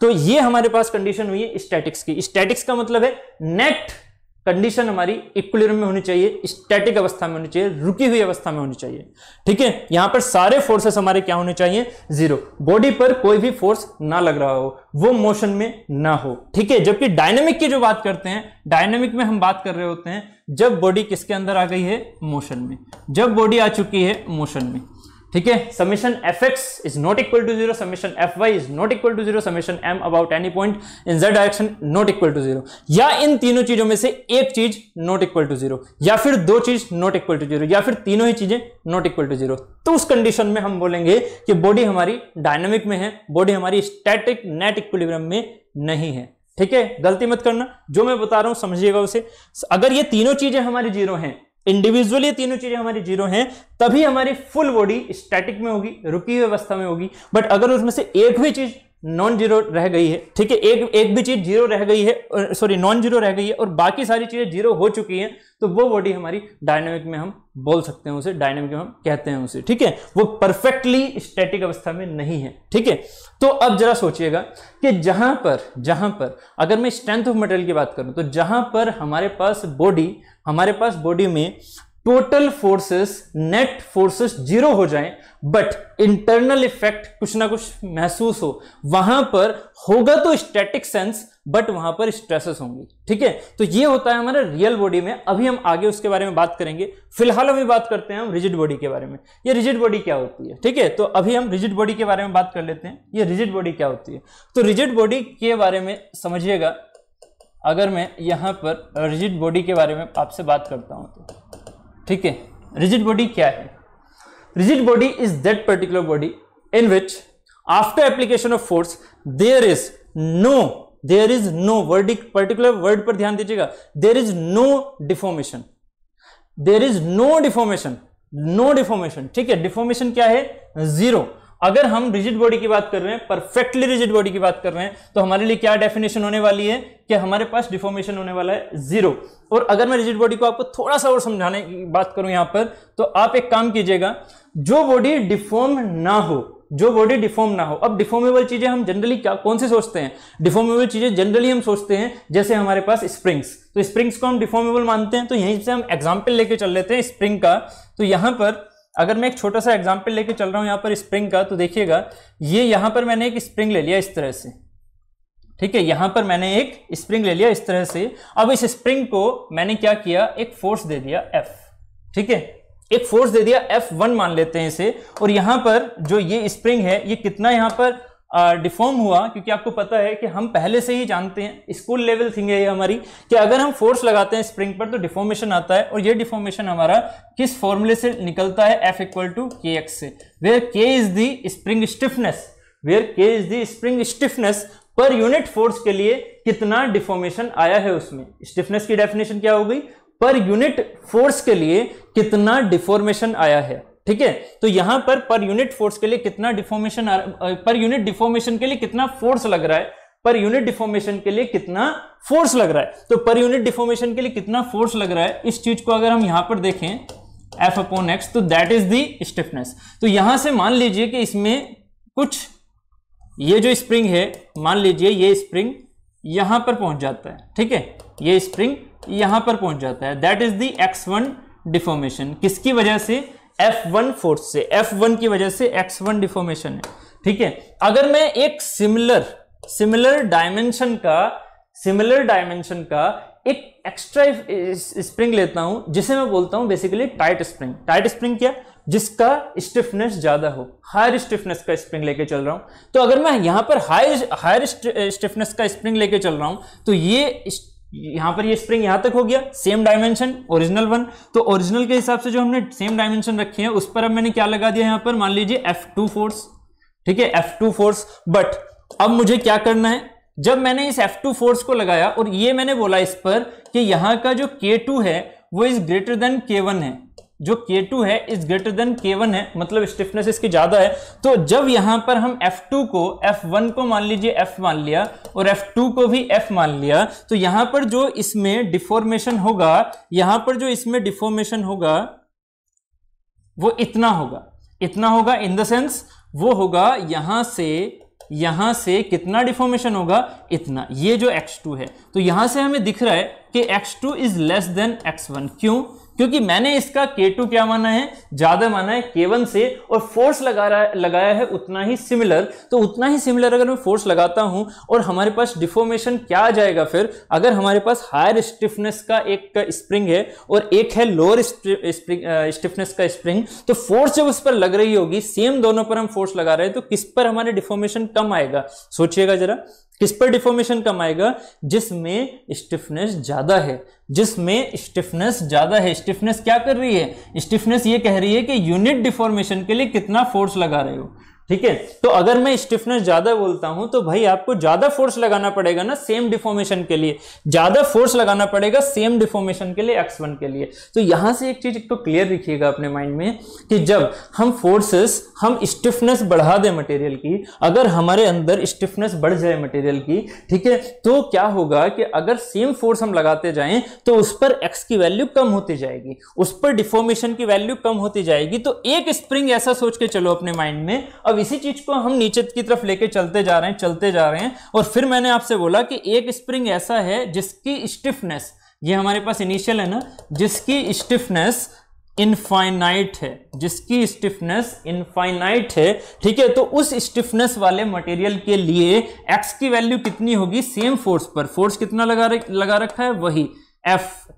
तो ये हमारे पास कंडीशन हुई है स्टैटिक्स की। स्टैटिक्स का मतलब है नेट कंडीशन हमारी इक्विलिब्रियम में होनी चाहिए स्टैटिक अवस्था में होनी चाहिए, रुकी हुई अवस्था में होनी चाहिए। ठीक है? यहाँ पर सारे फोर्सेस हमारे क्या होने चाहिए? ज़ीरो बॉडी पर कोई भी फोर्स ना लग रहा हो, वो मोशन में ना हो। ठीक है? जबकि डायनेमिक की जो बात करते हैं डायनेमिक में हम बात कर रहे होते हैं, जब बॉडी किसके अंदर आ गई है? मोशन में। जब बॉडी आ चुकी है मोशन में। ठीक है? Summation F X is not equal to zero summation F Y is not equal to zero summation M about any point in Z direction not equal to zero या इन तीनों चीज़ों में से एक चीज़ नॉट इक्वल टू ज़ीरो या फिर दो चीज़ नॉट इक्वल टू ज़ीरो या फिर तीनों ही चीज़ें नॉट इक्वल टू ज़ीरो तो उस कंडीशन में हम बोलेंगे कि बॉडी हमारी डायनामिक में है बॉडी हमारी स्टैटिक नेट इक्विलिब्रियम में नहीं है। ठीक है? गलती मत करना। जो मैं बता रहा हूँ, समझिएगा उसे। अगर ये तीनों चीज़ें हमारी ज़ीरो हैं इंडिविजुअली तीनों चीज़ें हमारी ज़ीरो हैं, तभी हमारी फुल बॉडी स्टैटिक में होगी, रुकी हुई अवस्था में होगी। बट अगर उसमें से एक भी चीज़ नॉन ज़ीरो रह गई है, ठीक है, एक एक भी चीज़ ज़ीरो रह गई है सॉरी नॉन ज़ीरो रह गई है और बाकी सारी चीज़ें ज़ीरो हो चुकी हैं तो वो बॉडी हमारी डायनामिक में हम बोल सकते हैं उसे डायनामिक में हम कहते हैं उसे, ठीक है? वो परफेक्टली स्टैटिक अवस्था में नहीं है, ठीक है? तो अब जरा सोचिएगा कि जहाँ पर जहाँ पर, अगर मैं स्ट्रेंथ ऑफ़ मटेरियल की बात करूँ तो जहाँ पर हमारे पास बॉडी हमारे पास बॉडी में total forces net forces zero हो जाएँ बट इंटरनल इफ़ेक्ट कुछ ना कुछ महसूस हो। वहाँ पर होगा तो स्टैटिक सेंस बट वहाँ पर स्ट्रेसेस होंगी। ठीक है? तो ये होता है हमारे रियल बॉडी में। अभी हम आगे उसके बारे में बात करेंगे। फ़िलहाल अभी बात करते हैं हम रिजिड बॉडी के बारे में। ये रिजिड बॉडी क्या होती है? ठीक है? तो अभी हम रिजिड बॉडी के बारे में बात कर लेते हैं। ये रिजिड बॉडी क्या होती है? तो रिजिड बॉडी के बारे में समझिएगा अगर मैं यहाँ पर रिजिड बॉडी के बारे में आपसे बात करता हूँ तो। ठीक है? रिजिड बॉडी क्या है? Rigid body is that particular body in which after application of force there is no there is no word particular word पर ध्यान दीजिएगा। There is no deformation there is no deformation no deformation ठीक है? Deformation क्या है? Zero अगर हम rigid body की बात कर रहे हैं परफेक्टली रिजिड बॉडी की बात कर रहे हैं तो हमारे लिए क्या डेफिनेशन होने वाली है? कि हमारे पास डिफॉर्मेशन होने वाला है ज़ीरो और अगर मैं रिजिड बॉडी को आपको थोड़ा सा और समझाने की बात करूँ यहाँ पर तो आप एक काम कीजिएगा, जो बॉडी डिफॉर्म ना हो, जो बॉडी डिफॉर्म ना हो, अब डिफॉर्मेबल चीज़ें हम जनरली क्या, कौन से सोचते हैं? डिफॉर्मेबल चीज़ें जनरली हम सोचते हैं, जैसे हमारे पास स्प्रिंग्स तो स्प्रिंग्स को हम डिफॉर्मेबल मानते हैं तो यहीं से हम एग्ज़ाम्पल लेके चल लेते हैं स्प्रिंग का. तो यहाँ पर अगर मैं एक छोटा सा एग्ज़ाम्पल लेके चल रहा हूँ यहाँ पर स्प्रिंग का तो देखिएगा, ये यहाँ पर मैंने एक स्प्रिंग ले लिया इस तरह से। ठीक है, यहाँ पर मैंने एक स्प्रिंग ले लिया इस तरह से। अब इस स्प्रिंग को मैंने क्या किया? एक फोर्स दे दिया एफ़ ठीक है? एक फोर्स दे दिया एफ़ वन मान लेते हैं इसे। और यहाँ पर जो ये स्प्रिंग है, ये कितना यहाँ पर? डिफॉर्म हुआ, क्योंकि आपको पता है कि हम पहले से ही जानते हैं स्कूल लेवल थिंग है ये हमारी, कि अगर हम फोर्स लगाते हैं स्प्रिंग पर तो डिफॉर्मेशन आता है, और ये डिफॉर्मेशन हमारा किस फॉर्मूले से निकलता है? F equal to K X से where K is the spring stiffness where K is the spring stiffness per unit force के लिए कितना डिफॉर्मेशन आया है उसमें? स्टिफनेस की डेफिनेशन क्या हो गई? पर यूनिट फोर्स के लिए कितना डिफॉर्मेशन आया है? ठीक है? तो यहाँ पर पर यूनिट फोर्स के लिए कितना डिफॉर्मेशन पर यूनिट डिफॉर्मेशन के लिए कितना फोर्स लग रहा है? पर यूनिट डिफॉर्मेशन के लिए कितना फोर्स लग रहा है? तो पर यूनिट डिफॉर्मेशन के लिए कितना फोर्स लग रहा है? इस चीज़ को अगर हम यहाँ पर देखें एफ़ अपॉन एक्स तो दैट इज़ दी स्टिफनेस तो यहाँ से मान लीजिए कि इसमें कुछ, ये जो स्प्रिंग है, मान लीजिए ये स्प्रिंग यहाँ पर पहुँच जाता है, ठीक है? ये स्प्रिंग यहाँ पर पहुँच जाता है. That is the X one deformation किसकी वजह से? F1 फोर्स से F1 की वजह से X1 डिफॉर्मेशन है। ठीक है? अगर मैं एक सिमिलर सिमिलर डायमेंशन का सिमिलर डायमेंशन का एक एक्स्ट्रा स्प्रिंग लेता हूँ, जिसे मैं बोलता हूँ basically tight spring tight spring क्या? जिसका स्टिफनेस ज़्यादा हो। हायर स्टिफनेस का स्प्रिंग लेके चल रहा हूँ। तो अगर मैं यहाँ पर हायर हायर स्टिफनेस का स्प्रिंग लेके चल रहा हूँ तो ये यहाँ पर ये स्प्रिंग यहाँ तक हो गया सेम डायमेंशन ओरिजिनल वन तो ओरिजिनल के हिसाब से जो हमने सेम डायमेंशन रखे हैं, उस पर अब मैंने क्या लगा दिया यहाँ पर? मान लीजिए एफ़ टू फोर्स ठीक है? एफ़ टू फोर्स बट अब मुझे क्या करना है? जब मैंने इस एफ़ टू फोर्स को लगाया, और ये मैंने बोला इस पर कि यहाँ का जो के टू है, वो is greater than K one है। जो K2 है इज़ ग्रेटर देन K1 है मतलब स्टिफनेस इसकी ज़्यादा है। तो जब यहाँ पर हम F2 को F1 को मान लीजिए, F मान लिया और F2 को भी F मान लिया तो यहाँ पर जो इसमें डिफॉर्मेशन होगा, यहाँ पर जो इसमें डिफॉर्मेशन होगा, वो इतना होगा। इतना होगा इन द सेंस वो होगा यहाँ से यहाँ से कितना डिफॉर्मेशन होगा? इतना। ये जो x2 है। तो यहाँ से हमें दिख रहा है कि x2 is less than x1 क्यों? क्योंकि मैंने इसका K2 क्या माना है? ज़्यादा माना है K1 से, और फोर्स लगा रहा लगाया है उतना ही सिमिलर तो उतना ही सिमिलर अगर मैं फोर्स लगाता हूँ, और हमारे पास डिफॉर्मेशन क्या आ जाएगा फिर? अगर हमारे पास हायर स्टिफनेस का एक स्प्रिंग है, और एक है लोअर स्टिफनेस का स्प्रिंग तो फोर्स जब उस पर लग रही होगी सेम दोनों पर हम फोर्स लगा रहे हैं तो किस पर हमारे डिफॉर्मेशन कम आएगा? सोचिएगा जरा। किस पर डिफॉर्मेशन कम आएगा? जिसमें स्टिफनेस ज़्यादा है। जिसमें स्टिफनेस ज़्यादा है। स्टिफनेस क्या कर रही है? स्टिफनेस ये कह रही है कि यूनिट डिफॉर्मेशन के लिए कितना फोर्स लगा रहे हो। ठीक है? तो अगर मैं स्टिफनेस ज़्यादा बोलता हूँ तो भाई आपको ज़्यादा फोर्स लगाना पड़ेगा ना सेम डिफॉर्मेशन के लिए। ज़्यादा फोर्स लगाना पड़ेगा सेम डिफॉर्मेशन के लिए एक्स वन के लिए। तो यहाँ से एक चीज़ एक तो क्लियर रखिएगा अपने माइंड में, कि जब हम फोर्सेस हम स्टिफनेस बढ़ा दें मटेरियल की, अगर हमारे अंदर स्टिफनेस बढ़ जाए मटेरियल की, ठीक है? तो क्या होगा कि अगर सेम फोर्स हम लगाते जाएँ तो उस पर एक्स की वैल्यू कम होती जाएगी। उस पर डिफॉर्मेशन की वैल्यू कम होती जाएगी। तो एक स्प्रिंग ऐसा सोच के चलो अपने माइंड में। अब इसी चीज़ को हम नीचे की तरफ़ लेके चलते जा रहे हैं चलते जा रहे हैं। और फिर मैंने आपसे बोला कि एक स्प्रिंग ऐसा है जिसकी स्टिफनेस ये हमारे पास इनिशियल है ना जिसकी स्टिफनेस इनफाइनाइट है जिसकी स्टिफनेस इनफाइनाइट है ठीक है? तो उस स्टिफनेस वाले मटेरियल के लिए एक्स की वैल्यू कितनी होगी? सेम फोर्स पर। फोर्स कितना लगा रख, लगा रखा है? वही एफ़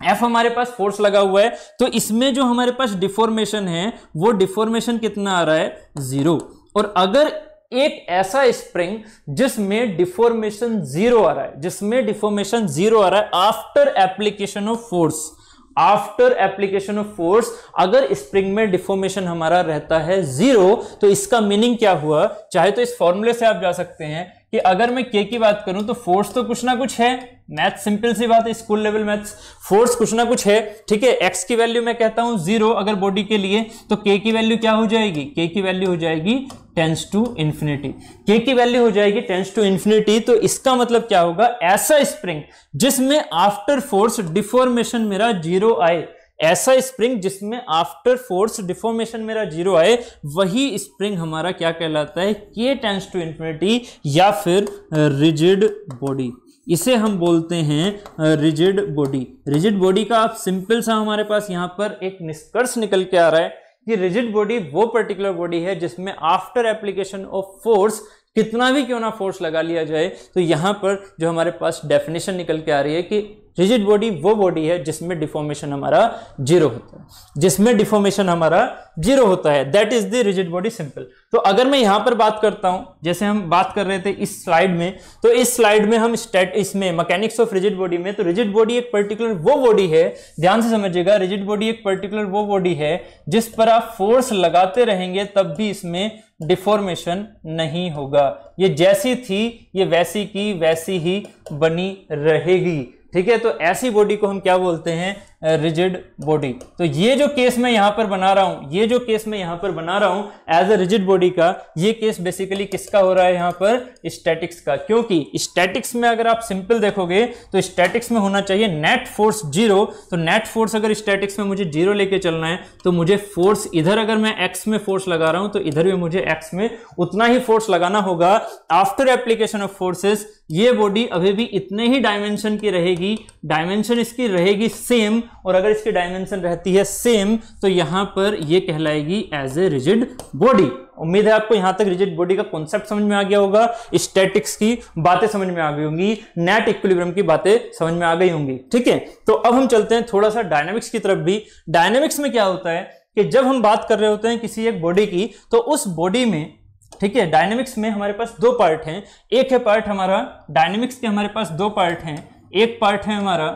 एफ़ हमारे पास फोर्स लगा हुआ है तो इसमें जो हमारे पास डिफॉर्मेशन है, वो डिफॉर्मेशन कितना आ रहा है? ज़ीरो और अगर एक ऐसा स्प्रिंग जिसमें डिफॉर्मेशन ज़ीरो आ रहा है, जिसमें डिफॉर्मेशन ज़ीरो आ रहा है after application of force after application of force अगर स्प्रिंग में डिफॉर्मेशन हमारा रहता है ज़ीरो तो इसका मीनिंग क्या हुआ? चाहे तो इस फॉर्मूले से आप जा सकते हैं कि अगर मैं के की बात करूँ तो फोर्स तो कुछ ना कुछ है। मैथ सिंपल सी बात है स्कूल लेवल मैथ्स फोर्स कुछ ना कुछ है, ठीक है? एक्स की वैल्यू मैं कहता हूँ ज़ीरो अगर बॉडी के लिए तो के की वैल्यू क्या हो जाएगी? के की वैल्यू हो जाएगी टेंस टू इंफिनिटी के की वैल्यू हो जाएगी टेंस टू इंफिनिटी तो इसका मतलब क्या होगा? ऐसा स्प्रिंग जिसमें आफ्टर फोर्स डिफॉर्मेशन मेरा ज़ीरो आए। ऐसा स्प्रिंग जिसमें आफ्टर फोर्स डिफॉर्मेशन मेरा ज़ीरो आए, वही स्प्रिंग हमारा क्या कहलाता है? के टेंस टू इंफिनिटी या फिर रिजिड बॉडी इसे हम बोलते हैं रिजिड बॉडी रिजिड बॉडी का आप सिंपल सा हमारे पास यहाँ पर एक निष्कर्ष निकल के आ रहा है कि रिजिड बॉडी वो पर्टिकुलर बॉडी है जिसमें आफ्टर एप्लीकेशन ऑफ़ फोर्स कितना भी क्यों ना फोर्स लगा लिया जाए तो यहाँ पर जो हमारे पास डेफिनेशन निकल के आ रही है कि रिजिड बॉडी वो बॉडी है जिसमें डिफॉर्मेशन हमारा ज़ीरो होता है। जिसमें डिफॉर्मेशन हमारा ज़ीरो होता है that is the rigid body simple तो अगर मैं यहाँ पर बात करता हूँ, जैसे हम बात कर रहे थे इस स्लाइड में तो इस स्लाइड में हम स्टेट इसमें मैकेनिक्स ऑफ़ रिजिड बॉडी में तो रिजिड बॉडी एक पर्टिकुलर वो बॉडी है, ध्यान से समझिएगा रिजिड बॉडी एक पर्टिकुलर वो बॉडी है, जिस पर आप फोर्स लगाते रहेंगे, तब भी इसमें डिफॉर्मेशन नहीं होगा। ये जैसी थी, ये वैसी की, वैसी ही बनी रहेगी। ठीक है? तो ऐसी बॉडी को हम क्या बोलते हैं? Rigid body. तो ये जो केस मैं यहाँ पर बना रहा हूँ, ये जो केस मैं यहाँ पर बना रहा हूँ एज अ रिजिड बॉडी का, ये केस बेसिकली किसका हो रहा है यहाँ पर? स्टैटिक्स का। क्योंकि स्टैटिक्स में अगर आप सिंपल देखोगे तो स्टैटिक्स में होना चाहिए नेट फोर्स ज़ीरो तो नेट फोर्स अगर स्टैटिक्स में मुझे ज़ीरो लेके चलना है तो मुझे फोर्स इधर अगर मैं एक्स में फोर्स लगा रहा हूँ तो इधर भी मुझे एक्स में उतना ही फोर्स लगाना होगा। आफ्टर एप्लीकेशन ऑफ़ फोर्सेस ये बॉडी अभी भी इतने ही डायमेंशन की रहेगी डायमेंशन इसकी रहेगी सेम और अगर इसकी डायमेंशन रहती है सेम तो यहाँ पर ये कहलाएगी एज ए रिजिड बॉडी उम्मीद है आपको यहाँ तक रिजिड बॉडी का कॉन्सेप्ट समझ में आ गया होगा स्टैटिक्स की बातें समझ में आ गई होंगी नेट इक्विलिब्रियम की बातें समझ में आ गई होंगी, ठीक है? तो अब हम चलते हैं थोड़ा सा डायनामिक्स की तरफ़ भी। डायनामिक्स में क्या होता है कि जब हम बात कर रहे होते हैं किसी एक बॉडी की तो उस बॉडी में, ठीक है डायनेमिक्स में हमारे पास दो पार्ट हैं। एक है पार्ट हमारा डायनेमिक्स के हमारे पास दो पार्ट हैं, एक पार्ट है हमारा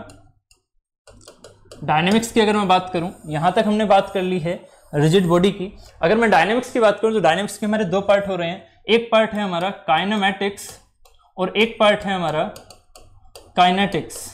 डायनेमिक्स की अगर मैं बात करूँ, यहाँ तक हमने बात कर ली है रिजिड बॉडी की। अगर मैं डायनेमिक्स की बात करूँ तो डायनेमिक्स के हमारे दो पार्ट हो रहे हैं। एक पार्ट है हमारा काइनामेटिक्स और एक पार्ट है हमारा काइनेटिक्स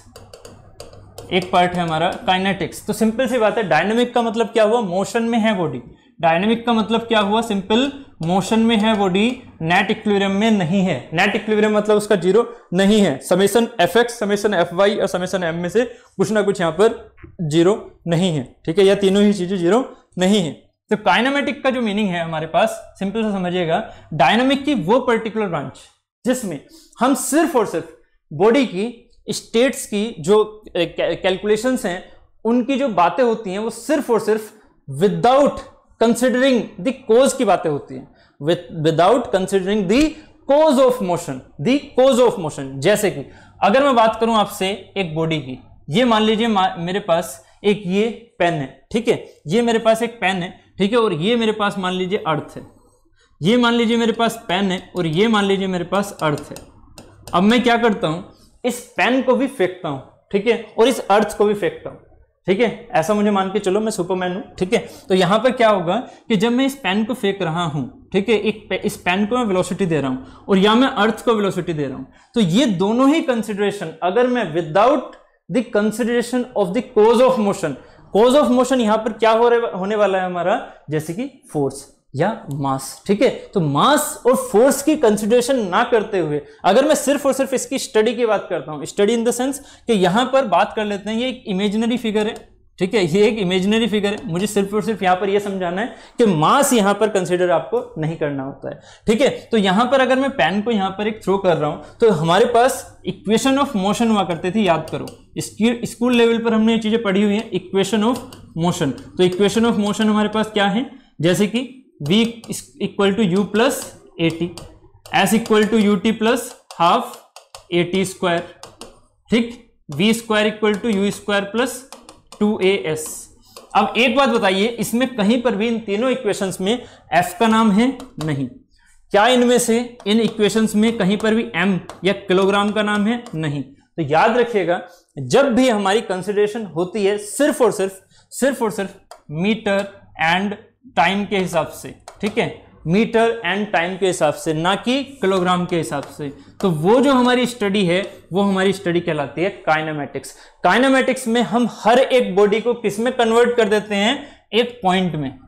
एक पार्ट है हमारा काइनेटिक्स तो सिंपल सी बात है डायनेमिक का मतलब क्या हुआ? मोशन में है बॉडी डायनेमिक का मतलब क्या हुआ? सिंपल मोशन में है बॉडी नेट इक्विलिब्रियम में नहीं है। नेट इक्विलिब्रियम मतलब उसका ज़ीरो नहीं है। Summation F X summation F Y और समेशन एम में से कुछ ना कुछ यहाँ पर ज़ीरो नहीं है। ठीक है? या तीनों ही चीज़ें ज़ीरो नहीं है। तो काइनामेटिक का जो मीनिंग है हमारे पास सिंपल से समझिएगा डायनामिक की वो पर्टिकुलर ब्रांच जिसमें हम सिर्फ़ और सिर्फ़ बॉडी की स्टेट्स की जो कैलकुलेशंस हैं, उनकी जो बातें होती हैं वो सिर्फ़ और सिर्फ़ विदाउट कंसिडरिंग द कोज की बातें होती हैं। Without considering the cause of motion the cause of motion जैसे कि, अगर मैं बात करूँ आपसे एक बॉडी की, ये मान लीजिए मेरे पास एक ये पेन है, ठीक है? ये मेरे पास एक पेन है, ठीक है? और ये मेरे पास मान लीजिए अर्थ है। ये मान लीजिए मेरे पास पेन है, और ये मान लीजिए मेरे पास अर्थ है। अब मैं क्या करता हूँ? इस पेन को भी फेंकता हूँ, ठीक है? और इस अर्थ को भी फेंकता हूँ। ठीक है? ऐसा मुझे मान के चलो मैं सुपरमैन हूँ ठीक है? तो यहाँ पर क्या होगा कि जब मैं इस पेन को फेंक रहा हूँ ठीक है? एक पे, इस पेन को मैं वेलोसिटी दे रहा हूँ और या मैं अर्थ को वेलोसिटी दे रहा हूँ तो ये दोनों ही कंसिडरेशन अगर मैं without the consideration of the cause of motion cause of motion यहाँ पर क्या हो रहे होने वाला है हमारा? जैसे कि फोर्स या मास, ठीक है? तो मास और फोर्स की कंसिडरेशन ना करते हुए, अगर मैं सिर्फ़ और सिर्फ़ इसकी स्टडी की बात करता हूँ स्टडी इन द सेंस कि यहाँ पर बात कर लेते हैं, ये एक इमेजिनरी फिगर है, ठीक है? ये एक इमेजिनरी फिगर है, मुझे सिर्फ़ और सिर्फ़ यहाँ पर यह समझाना है कि मास यहाँ पर कंसिडर आपको नहीं करना होता है, ठीक है? तो यहाँ पर अगर मैं पेन को यहाँ पर एक थ्रो कर रहा हूँ तो हमारे पास इक्वेशन ऑफ़ मोशन हुआ करते थे, याद करो। स्कूल लेवल पर हमने ये चीज़ें पढ़ी हुई है इक्वेशन ऑफ़ मोशन तो इक्वेशन ऑफ़ मोशन हमारे पास क्या है? जैसे कि v equal to u plus a t s equal to u t plus half a t square ठीक? V square equal to u square plus two a s अब एक बात बताइए, इसमें कहीं पर भी इन तीनों इक्वेशंस में f का नाम है? नहीं। क्या इनमें से इन इक्वेशंस में कहीं पर भी m या किलोग्राम का नाम है? नहीं। तो याद रखिएगा, जब भी हमारी कंसिडरेशन होती है, सिर्फ़ और सिर्फ़ सिर्फ़ और सिर्फ़ मीटर एंड टाइम के हिसाब से, ठीक है? मीटर एंड टाइम के हिसाब से, ना कि किलोग्राम के हिसाब से। तो वो जो हमारी स्टडी है, वो हमारी स्टडी कहलाती है काइनामेटिक्स। काइनामेटिक्स में हम हर एक बॉडी को किसमें कन्वर्ट कर देते हैं? एक पॉइंट में।